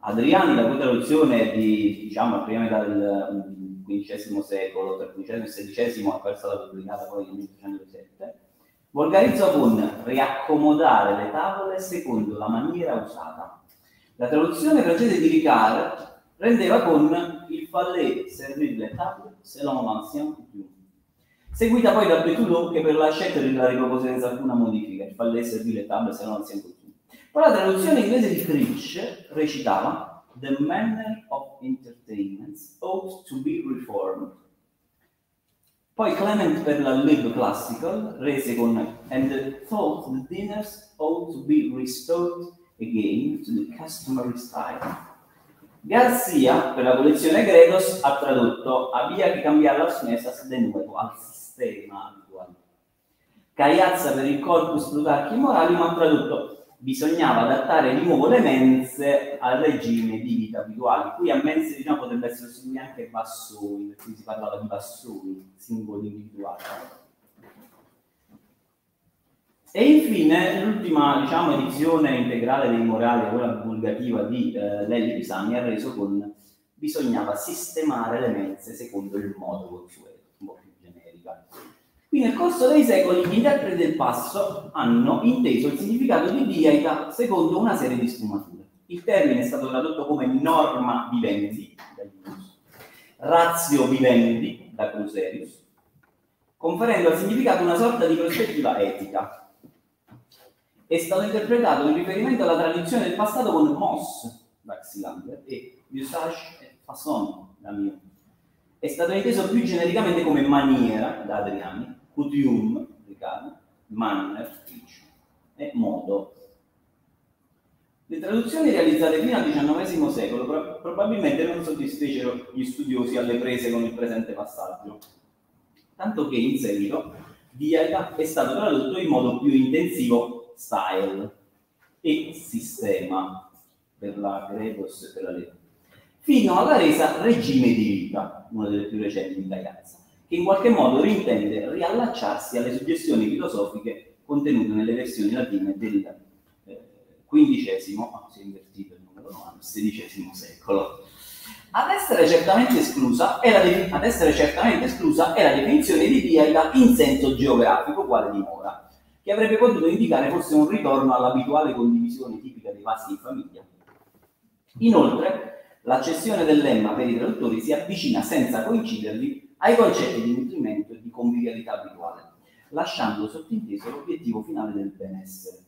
[SPEAKER 3] Adriani, la cui traduzione di, diciamo, prima metà del XV secolo, tra il XV e XVI, ha perso la pubblicata poi nel 1807, volgarizzò con riaccomodare le tavole secondo la maniera usata. La traduzione francese di Ricard rendeva con il fallait servir le table selon l'ancien coutume. Seguita poi da Betulot che per la scelta la ripropose senza alcuna modifica, il fallait servir le table selon l'ancien coutume. Poi la traduzione inglese di Critch recitava The manner of entertainments ought to be reformed. Poi Clement per la Lib Classical rese con And thought the dinners ought to be restored again to the customary style. Garcia, per la collezione Gredos, ha tradotto Había que cambiar las mesas de nuevo al sistema abitual. Cagliazza per il corpus Plutarchi Moralium ha tradotto bisognava adattare di nuovo le mense al regime di vita abituale. Qui a mense diciamo, potrebbe essere anche bassoni, per cui si parlava di bassoni, simboli individuali. E infine l'ultima diciamo, edizione integrale dei morali, quella divulgativa di eh, Lelli Pisani, ha reso con bisognava sistemare le mense secondo il modo consueto, un po' più generica. Qui nel corso dei secoli gli interpreti del passo hanno inteso il significato di dieta secondo una serie di sfumature. Il termine è stato tradotto come norma vivendi, da Ius, razio vivendi, da Crucerius, conferendo al significato una sorta di prospettiva etica, è stato interpretato in riferimento alla tradizione del passato con mos da Xilander e usage e façon da Mio. È stato inteso più genericamente come maniera da Adriani, coutume, Riccardo, manner, e modo. Le traduzioni realizzate fino al XIX secolo pro probabilmente non soddisfecero gli studiosi alle prese con il presente passaggio, tanto che in seguito Diaga è stato tradotto in modo più intensivo style e sistema per la Gregos e per la Lega, fino alla resa regime di vita, una delle più recenti di Cagliazza, che in qualche modo rintende riallacciarsi alle suggestioni filosofiche contenute nelle versioni latine del eh, XV, ah, si è invertito il numero, no, XVI secolo. Ad essere, certamente esclusa è la, ad essere certamente esclusa è la definizione di dieta in senso geografico, quale dimora che avrebbe potuto indicare forse un ritorno all'abituale condivisione tipica dei passi in famiglia. Inoltre, l'accessione del lemma per i traduttori si avvicina senza coinciderli ai concetti di nutrimento e di convivialità abituale, lasciando sottinteso l'obiettivo finale del benessere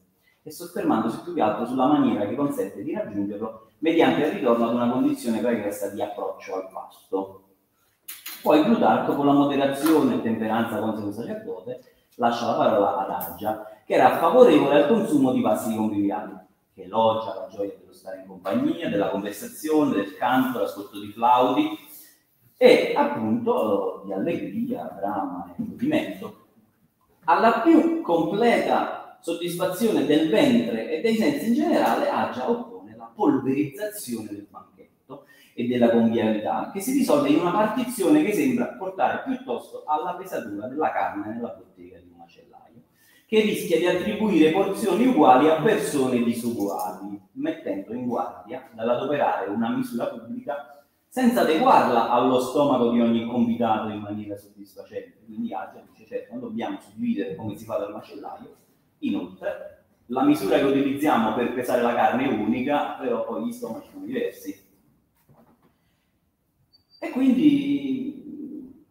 [SPEAKER 3] e soffermandosi più che altro sulla maniera che consente di raggiungerlo mediante il ritorno ad una condizione pregressa di approccio al pasto. Poi Plutarco, con la moderazione e temperanza contro il sacerdote, lascia la parola ad Agia, che era favorevole al consumo di pasti conviviali, che elogia la gioia dello stare in compagnia, della conversazione, del canto, l'ascolto di flauti e appunto di allegria, dramma e godimento. Alla più completa soddisfazione del ventre e dei sensi in generale, Agia oppone la polverizzazione del banchetto e della convivialità, che si risolve in una partizione che sembra portare piuttosto alla pesatura della carne nella bottega che rischia di attribuire porzioni uguali a persone disuguali, mettendo in guardia dall'adoperare una misura pubblica senza adeguarla allo stomaco di ogni convitato in maniera soddisfacente. Quindi Agia dice, certo, non dobbiamo suddividere come si fa dal macellaio. Inoltre, la misura che utilizziamo per pesare la carne è unica, però poi gli stomaci sono diversi. E quindi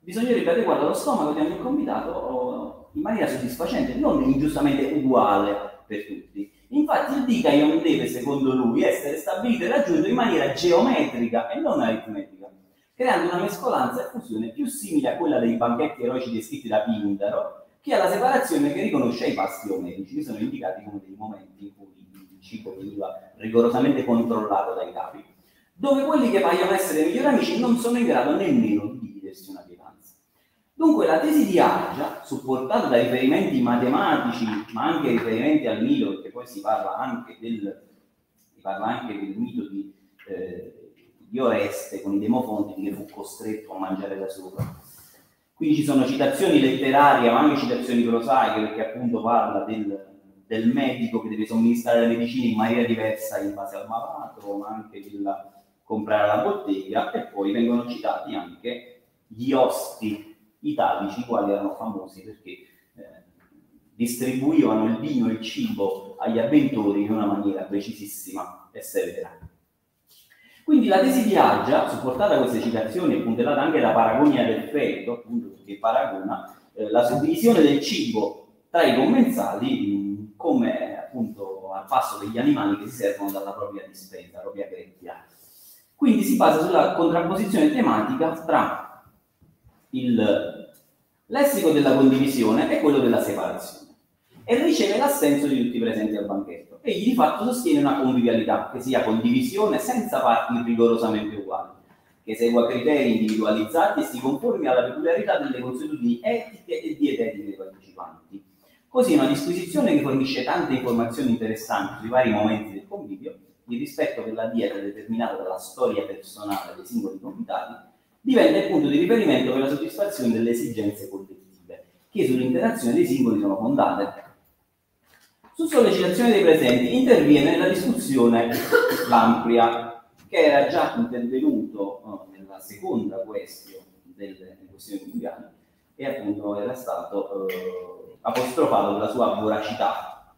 [SPEAKER 3] bisognerebbe adeguare lo stomaco di ogni convitato in maniera soddisfacente, non ingiustamente uguale per tutti. Infatti il dicaion deve, secondo lui, essere stabilito e raggiunto in maniera geometrica e non aritmetica, creando una mescolanza e fusione più simile a quella dei banchetti eroici descritti da Pindaro che alla separazione che riconosce ai pasti omerici, che sono indicati come dei momenti in cui il cibo veniva rigorosamente controllato dai capi, dove quelli che paiono essere migliori amici non sono in grado nemmeno di dividersi una pietanza. Dunque la tesi di Argia, supportata da riferimenti matematici, ma anche riferimenti al mito, perché poi si parla anche del, parla anche del mito di, eh, di Oreste con i demofonti che fu costretto a mangiare da sopra. Quindi ci sono citazioni letterarie, ma anche citazioni prosaiche, perché appunto parla del, del medico che deve somministrare le medicine in maniera diversa in base al malato, ma anche del comprare la bottega, e poi vengono citati anche gli osti italici, i quali erano famosi perché eh, distribuivano il vino e il cibo agli avventori in una maniera precisissima e severa. Quindi la tesi di Aggia, supportata da queste citazioni e puntellata anche da Paragonia del feto, appunto perché paragona eh, la suddivisione del cibo tra i commensali come appunto al passo degli animali che si servono dalla propria dispensa, la propria greppia. Quindi si basa sulla contrapposizione tematica tra il lessico della condivisione e quello della separazione e riceve l'assenso di tutti i presenti al banchetto. Egli di fatto sostiene una convivialità che sia condivisione senza parti rigorosamente uguali, che segua criteri individualizzati e si conformi alla peculiarità delle consuetudini etiche e dietetiche dei partecipanti. Così una disquisizione che fornisce tante informazioni interessanti sui vari momenti del convivio, il rispetto della dieta determinata dalla storia personale dei singoli convitati, diventa il punto di riferimento per la soddisfazione delle esigenze collettive, che sull'interazione dei singoli sono fondate. Su sollecitazione dei presenti interviene nella discussione l'amplia, che era già intervenuto eh, nella seconda questione delle questioni mondiali e appunto era stato eh, apostrofato della sua voracità.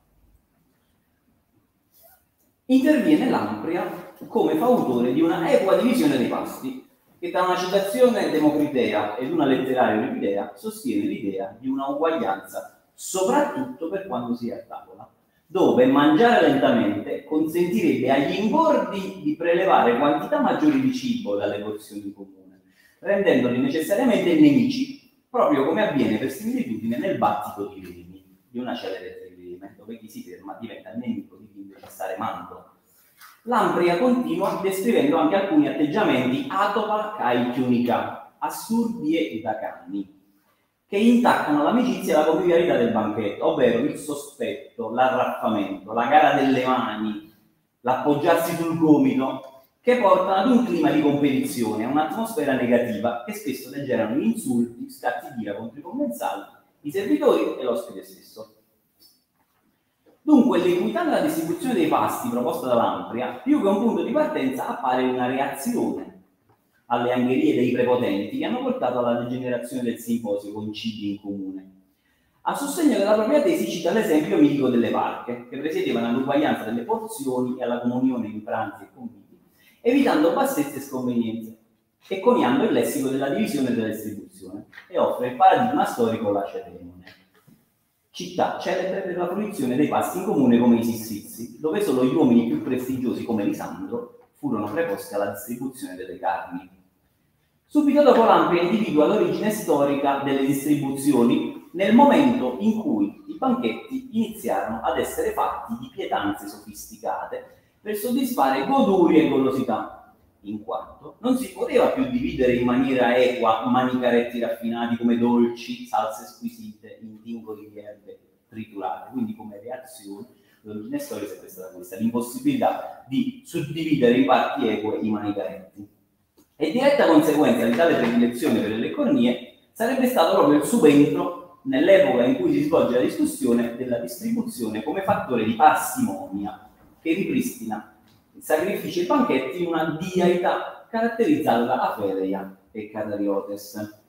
[SPEAKER 3] Interviene l'amplia come fautore di una equa divisione dei pasti che da una citazione democritea ed una letteraria euripidea sostiene l'idea di una uguaglianza, soprattutto per quando si è a tavola, dove mangiare lentamente consentirebbe agli ingordi di prelevare quantità maggiori di cibo dalle porzioni comuni, rendendoli necessariamente nemici, proprio come avviene per similitudine nel battito di remi, di una celere trileme, dove chi si ferma diventa nemico di chi invece stare manto L'Ampria continua descrivendo anche alcuni atteggiamenti atopa kai chiunica, assurdi e tacanni, che intaccano l'amicizia e la convivialità del banchetto, ovvero il sospetto, l'arraffamento, la gara delle mani, l'appoggiarsi sul gomito, che portano ad un clima di competizione, a un'atmosfera negativa che spesso degenerano in insulti, scatti di ira contro i commensali, i servitori e l'ospite stesso. Dunque l'equità nella distribuzione dei pasti proposta dall'Ampria, più che un punto di partenza, appare una reazione alle angherie dei prepotenti che hanno portato alla degenerazione del simposio con cibi in comune. A sostegno della propria tesi cita l'esempio mitico delle parche, che presiedevano all'uguaglianza delle porzioni e alla comunione in pranzi e conviti, evitando bassezze e sconvenienze, e coniando il lessico della divisione e della distribuzione, e offre il paradigma storico Lacetemone città celebre per la fruizione dei pasti in comune come i Sissizi, dove solo gli uomini più prestigiosi come Lisandro furono preposti alla distribuzione delle carni. Subito dopo l'ampia individua l'origine storica delle distribuzioni nel momento in cui i banchetti iniziarono ad essere fatti di pietanze sofisticate per soddisfare goduri e golosità, in quanto non si poteva più dividere in maniera equa manicaretti raffinati come dolci, salse squisite, intingoli di erbe triturate, quindi come reazione l'origine storica è stata questa, l'impossibilità di suddividere in parti eque i manicaretti. E diretta conseguenza di tale predilezione per le leccornie sarebbe stato proprio il subentro nell'epoca in cui si svolge la discussione della distribuzione come fattore di parsimonia che ripristina sacrifici e banchetti una diaita caratterizzata da Aferia e Catariotes.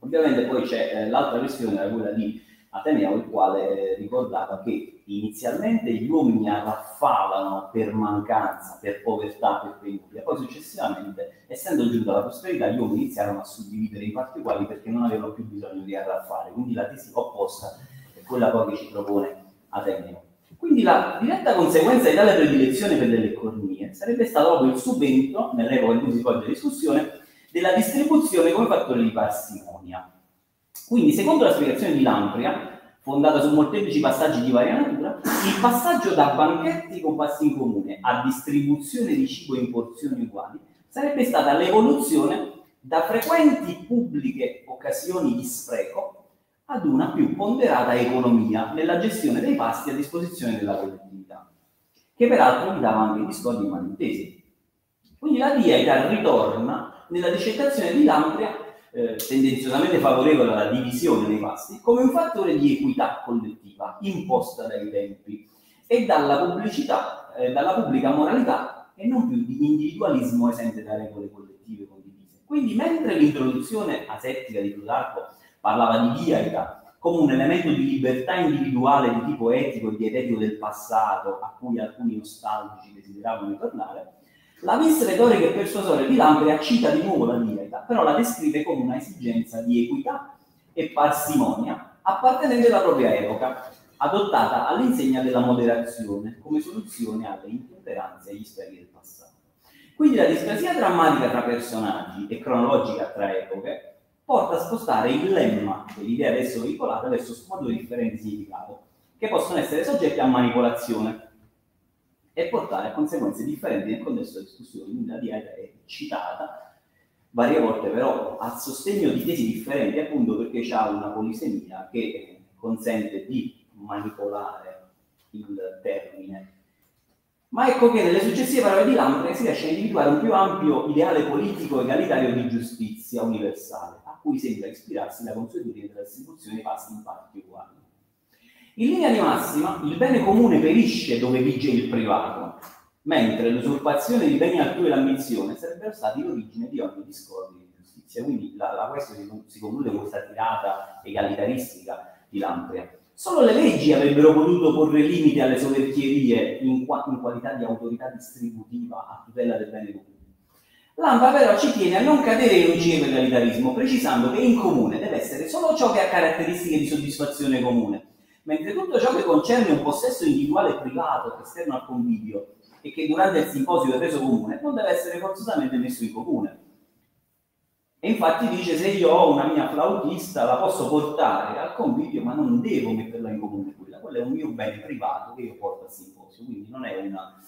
[SPEAKER 3] Ovviamente poi c'è eh, l'altra era quella di Ateneo, il quale eh, ricordava che inizialmente gli uomini arraffavano per mancanza, per povertà, per penuria, poi successivamente, essendo giunta la prosperità, gli uomini iniziarono a suddividere in parti uguali perché non avevano più bisogno di arraffare. Quindi la tesi opposta è quella poi che ci propone Ateneo. Quindi la diretta conseguenza di tale predilezione per delle cornie sarebbe stato proprio il subentro, nell'epoca in cui si svolge la discussione, della distribuzione come fattore di parsimonia. Quindi, secondo la spiegazione di Lampria, fondata su molteplici passaggi di varia natura, il passaggio da banchetti con passi in comune a distribuzione di cibo in porzioni uguali sarebbe stata l'evoluzione da frequenti pubbliche occasioni di spreco ad una più ponderata economia nella gestione dei pasti a disposizione della collettività, che peraltro mi dava anche discordi malintesi. Quindi la dieta ritorna nella discettazione di Lampria, eh, tendenziosamente favorevole alla divisione dei pasti, come un fattore di equità collettiva imposta dai tempi e dalla pubblicità, eh, dalla pubblica moralità e non più di individualismo esente da regole collettive condivise. Quindi mentre l'introduzione asettica di Plutarco parlava di dieta come un elemento di libertà individuale di tipo etico e dietetico del passato a cui alcuni nostalgici desideravano ritornare, la vis retorica e persuasoria di Lamprea cita di nuovo la dieta, però la descrive come una esigenza di equità e parsimonia appartenente alla propria epoca, adottata all'insegna della moderazione come soluzione alle intemperanze e agli sprechi del passato. Quindi la discrasia drammatica tra personaggi e cronologica tra epoche porta a spostare il lemma dell'idea adesso veicolata verso sfumature di differenti significato, che possono essere soggetti a manipolazione e portare a conseguenze differenti nel contesto della discussione. Quindi la dieta è citata varie volte, però a sostegno di tesi differenti, appunto perché ha una polisemia che consente di manipolare il termine ma ecco che nelle successive parole di Lambre si riesce a individuare un più ampio ideale politico egalitario di giustizia universale, cui sembra ispirarsi la consuetudine della distribuzione dei pasti in parti uguali. In linea di massima, il bene comune perisce dove vige il privato, mentre l'usurpazione di beni altrui e l'ambizione sarebbero stati l'origine di ogni discordia di giustizia. Quindi la, la questo si, si conclude con questa tirata egalitaristica di Lamprea. Solo le leggi avrebbero potuto porre limiti alle soverchierie in, qua, in qualità di autorità distributiva a tutela del bene comune. Lampa però ci tiene a non cadere in un cinema egalitarismo, precisando che in comune deve essere solo ciò che ha caratteristiche di soddisfazione comune, mentre tutto ciò che concerne un possesso individuale privato esterno al convivio e che durante il simposio è reso comune non deve essere forzosamente messo in comune. E infatti dice se io ho una mia flautista la posso portare al convivio ma non devo metterla in comune quella, quello è un mio bene privato che io porto al simposio, quindi non, una,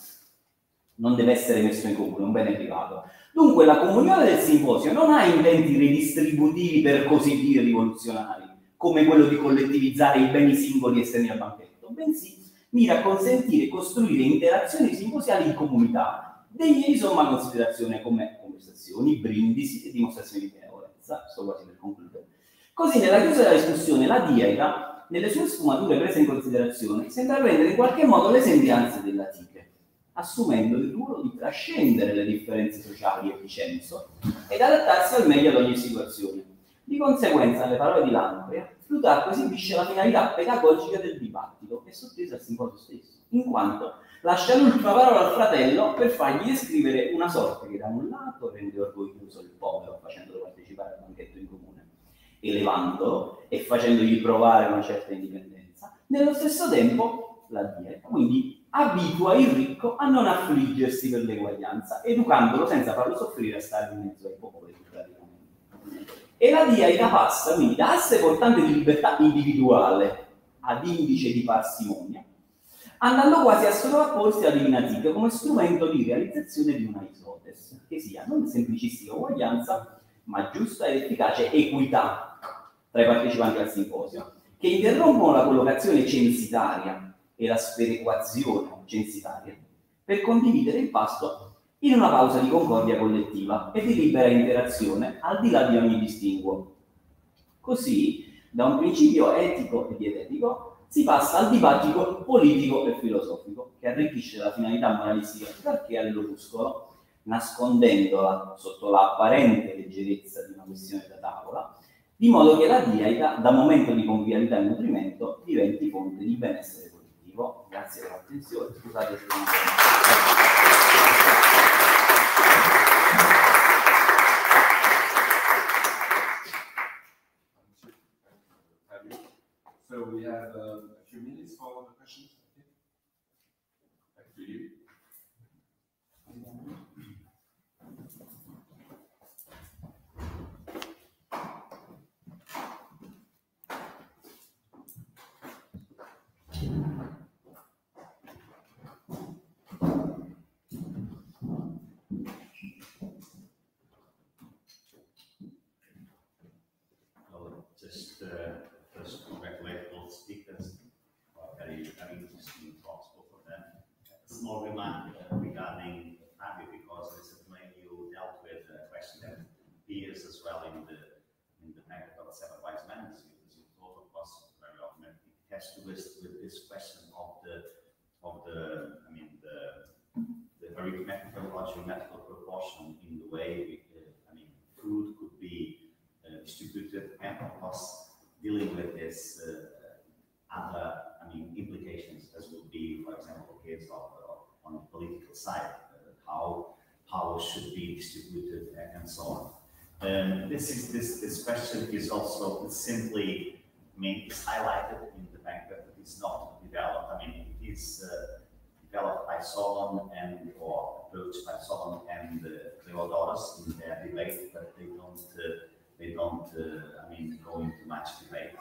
[SPEAKER 3] non deve essere messo in comune, è un bene privato. Dunque la comunione del simposio non ha intenti ridistributivi per così dire rivoluzionari, come quello di collettivizzare i beni singoli esterni al banchetto, bensì mira a consentire e costruire interazioni simposiali in comunità, degne di somma considerazione come conversazioni, brindisi e dimostrazioni di benevolenza. Sto quasi per concludere. Così, nella chiusura della discussione, la dieta, nelle sue sfumature prese in considerazione, sembra prendere in qualche modo le sembianze della tigre, assumendo il ruolo di trascendere le differenze sociali e Vicenzo ed adattarsi al meglio ad ogni situazione. Di conseguenza, alle parole di Lamprea, Plutarco esibisce la finalità pedagogica del dibattito e sottesa al simposio stesso, in quanto lascia l'ultima parola al fratello per fargli descrivere una sorte che da un lato rende orgoglioso il povero facendolo partecipare al banchetto in comune, elevandolo e facendogli provare una certa indipendenza, nello stesso tempo la dieta, quindi abitua il ricco a non affliggersi per l'eguaglianza, educandolo senza farlo soffrire a stare in mezzo ai praticamente. E la dieta passa quindi da asse portante di libertà individuale ad indice di parsimonia, andando quasi a sovrapporsi alla Divina Tigre come strumento di realizzazione di una isotes, che sia non semplicistica uguaglianza, ma giusta ed efficace equità tra i partecipanti al simposio, che interrompono la collocazione censitaria e la sperequazione censitaria per condividere il pasto in una pausa di concordia collettiva e di libera interazione al di là di ogni distinguo. Così, da un principio etico e dietetico si passa al dibattito politico e filosofico, che arricchisce la finalità moralistica perché all'opuscolo, nascondendola sotto l'apparente leggerezza di una questione da tavola, di modo che la dieta, da momento di convivialità e nutrimento, diventi fonte di benessere collettivo. Grazie per
[SPEAKER 1] So we have uh, a few minutes for the questions.
[SPEAKER 4] Small remark uh, regarding Fabio because recently you dealt with a question that appears as well in the in the packet of Seven Wise Men, as you, thought of us very often. It has to do with, this question of the of the I mean the the arithmetical or geometrical proportion in the way we, uh, I mean food could be uh, distributed and of course dealing with this uh, other I mean implications as would be for example case of on the political side uh, how power should be distributed and, so on. Um, this is this this question is also simply I mean is highlighted in the bank that it is not developed. I mean it is uh, developed by Solon and or approached by Solon and uh, Cleodorus in their debate, but they don't uh, they don't uh, I mean go into much debate.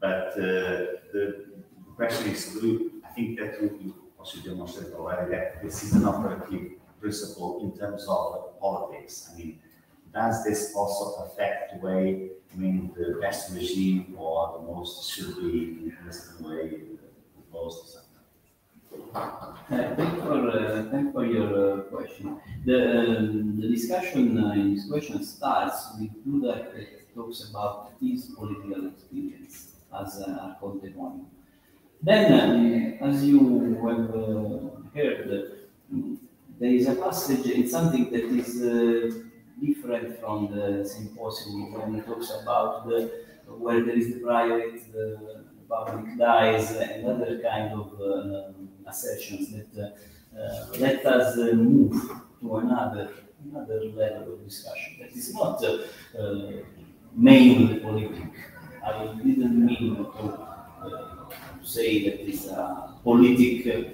[SPEAKER 4] But uh, the question is, I think that you also demonstrated already that this is an operative principle in terms of politics. I mean, does this also affect the way, I mean, the best regime or the most should be in a certain way proposed?
[SPEAKER 3] Uh, thank for uh, thank for your uh, question. The um, the discussion uh, in this question starts with two that talks about his political experience as a Conte point. Then, um, as you have uh, heard, um, there is a passage in something that is uh, different from the symposium when it talks about the where there is the private, the public dies, and other kind of uh, assertions that uh, let us uh, move to another another level of discussion that is not uh, uh, mainly political. I didn't mean to, uh, say that it's a political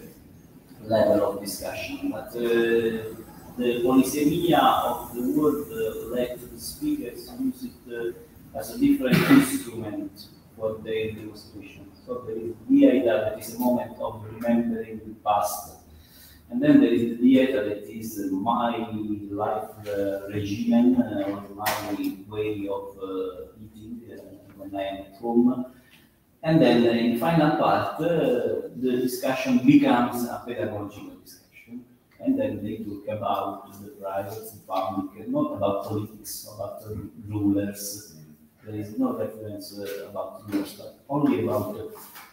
[SPEAKER 3] level of discussion, but uh, the polysemia of the word uh, let the speakers use it uh, as a different instrument for their demonstration. So there is the idea that is a moment of remembering the past. And then there is the idea that is my life uh, regime uh, my way of uh, eating uh, when I am at home. And then in final part, uh, the discussion becomes a pedagogical discussion. And then they talk about the private the public, not about politics, about rulers. There is no reference uh, about rulers, but only about uh,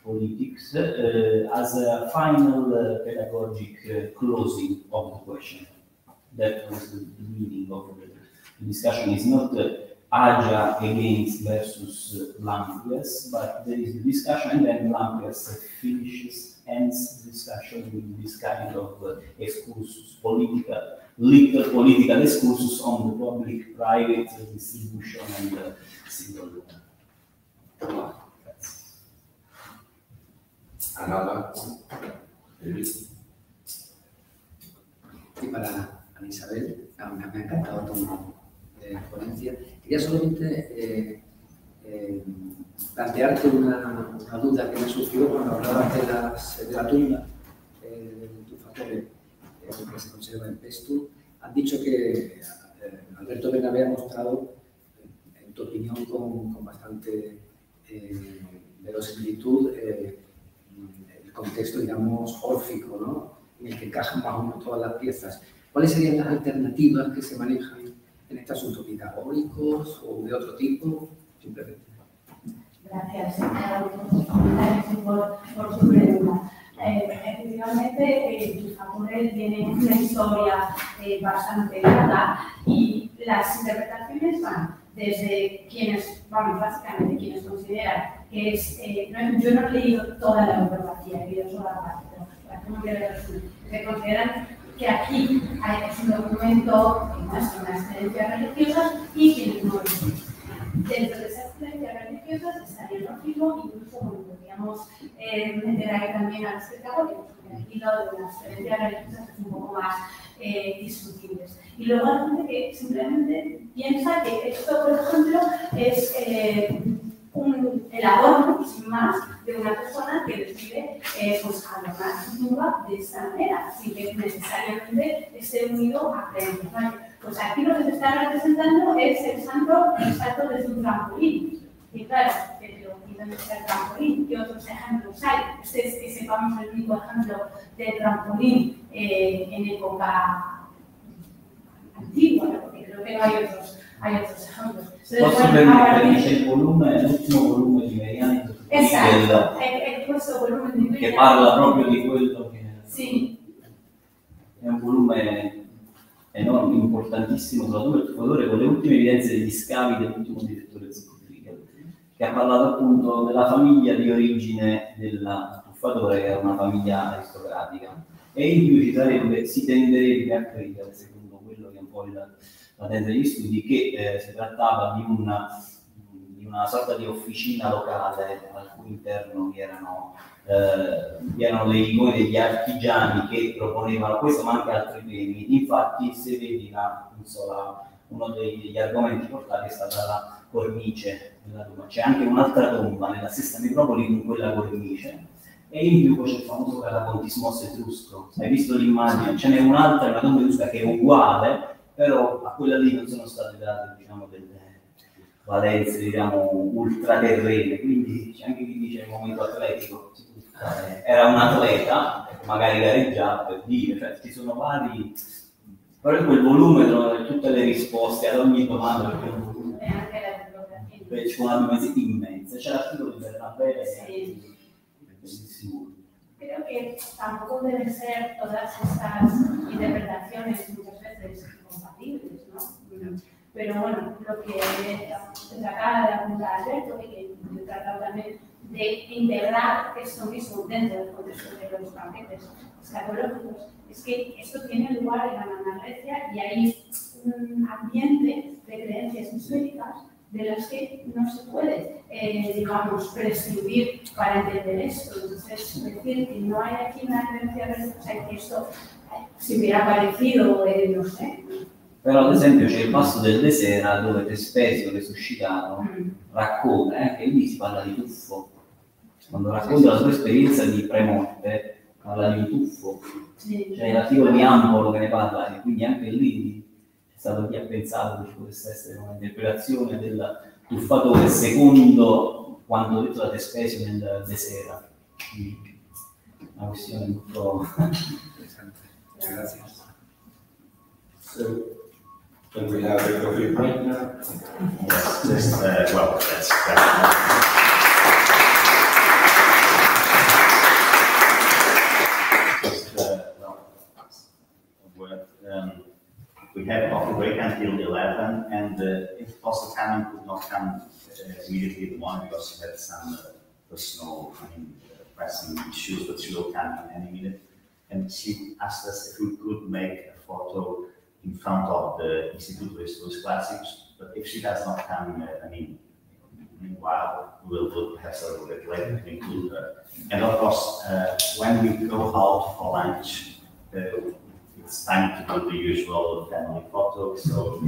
[SPEAKER 3] politics uh, as a final uh, pedagogic uh, closing of the question. That was the, the meaning of the discussion. It's not uh, Aja against versus uh, Lamprias, but there is the discussion, and then Lamprias finishes, ends the discussion with this kind of uh, excursus, political, little political excursus on the public-private distribution and uh, single. That's-
[SPEAKER 1] Another, maybe.
[SPEAKER 5] Y para Ana Isabel, me ha encantado tu eh. Quería solamente eh, eh, plantearte una, duda que me surgió cuando hablabas de, las, de la tumba eh, de tu factore, eh, que se conserva en Pestu. Has dicho que Alberto Bernabé ha mostrado, en tu opinión, con, con bastante verosimilitud, el contexto, digamos, órfico, ¿no? en el que encajan más o menos todas las piezas. ¿Cuáles serían las alternativas que se manejan en este asunto? ¿Pitagóricos o de otro tipo? Simplemente.
[SPEAKER 2] Gracias por, por su pregunta. Eh, efectivamente, eh, Tufagorel tiene una historia eh, bastante larga y las interpretaciones van desde quienes, vamos, básicamente quienes consideran que es, eh, no- yo no he leído toda la bibliografía, he leído solo la parte, pero resumen, que consideran que aquí es un documento que muestra unas creencias religiosas y quienes no. Dentro de esas creencias religiosas estaría el incluso bueno, podríamos eh, meter ahí también a los porque aquí lo de las creencias religiosas es un poco más eh, discutibles. Y luego hay gente que simplemente piensa que esto, por ejemplo, es eh, un, el adorno, sin más, de una persona que decide eh, pues, adornar su tumba de esta manera, sin que necesariamente esté unido a creencias. Pues aquí lo que se está representando es el santo, el santo de su trampolín. Y claro, que lo donde sea el trampolín, ¿qué otros ejemplos hay? Este es que sepamos el único ejemplo del trampolín eh, en época antigua, porque creo que no hay otros, hay otros ejemplos.
[SPEAKER 3] Posso permettere, dice il volume, l'ultimo volume di Meriani
[SPEAKER 2] Esatto, è, è questo volume di
[SPEAKER 3] che
[SPEAKER 2] Meriani.
[SPEAKER 3] parla proprio di quello che
[SPEAKER 2] Sì,
[SPEAKER 3] è un volume enorme, importantissimo, soprattutto per il tuffatore, con le ultime evidenze degli scavi dell'ultimo direttore Zuccherichel, che ha parlato appunto della famiglia di origine del tuffatore, che era una famiglia aristocratica. E in più ci sarebbe, si tenderebbe a credere, secondo quello che è un po' il- degli studi, che eh, si trattava di una, di una sorta di officina locale al cui interno vi erano eh, erano le icone degli artigiani che proponevano questo, ma anche altri beni. Infatti, se vedi la, non so, la- uno degli argomenti portati è stata la cornice della tomba. C'è anche un'altra tomba nella stessa necropoli con quella cornice. E in più c'è il famoso catapontismos etrusco. Hai visto l'immagine? Ce n'è un'altra, una tomba etrusca che è uguale, però a quella lì non sono state date diciamo, delle valenze diciamo, ultraterrene. Quindi c'è anche chi dice il momento atletico era un atleta, magari gareggiava per dire, cioè ci sono vari. Però in quel volume trovate tutte le risposte ad ogni domanda perché un volume ci sono una immensa. C'è l'articolo di Bernabé,
[SPEAKER 2] Sì.
[SPEAKER 3] bellissimo.
[SPEAKER 2] Creo que tampoco deben ser todas estas interpretaciones muchas veces compatibles, ¿no? Pero bueno, lo que se acaba de apuntar Alberto, y que yo he tratado también de integrar esto mismo dentro del contexto de los banquetes escatológicos, es que esto tiene lugar en la Grecia y hay un ambiente de creencias históricas de las que no se puede, eh, digamos, prescribir para entender esto. Entonces, es decir, que no hay aquí una creencia religiosa y que esto eh, si hubiera aparecido, eh, no sé.
[SPEAKER 3] Però ad esempio c'è il passo del Desera dove Vespesio resuscitato
[SPEAKER 2] mm,
[SPEAKER 3] racconta, eh, che lì si parla di tuffo. Quando racconta la sua esperienza di premorte, parla di un tuffo.
[SPEAKER 2] sì.
[SPEAKER 3] C'è l'articolo di Ampolo che ne parla, e quindi anche lì stato chi ha pensato che ci potesse essere un'interpretazione del tuffatore secondo quanto detto da Vespesio nel Desera. Quindi, Una questione molto...
[SPEAKER 5] Interesante. Gracias.
[SPEAKER 1] So, can we have a coffee break now?
[SPEAKER 4] Yes, just, uh, well, that's, that's. We have a coffee break until eleven, and, uh, if Pastor Cannon could not come uh, immediately the morning because she had some uh, personal, I mean, uh, pressing issues, but she will come in any minute. And she asked us if we could make a photo in front of the Institute of Historic Classics, but if she does not come, uh, I mean, meanwhile, we will, have of a later to include her. And of course, uh, when we go out for lunch, uh, it's time to do the usual family photo, so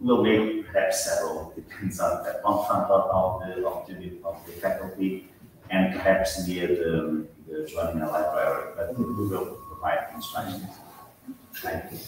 [SPEAKER 4] we'll make perhaps several, depends on, on front of, of the, of the, of the faculty, and perhaps near the, the Joanna Library, but we will provide instructions. Thank you.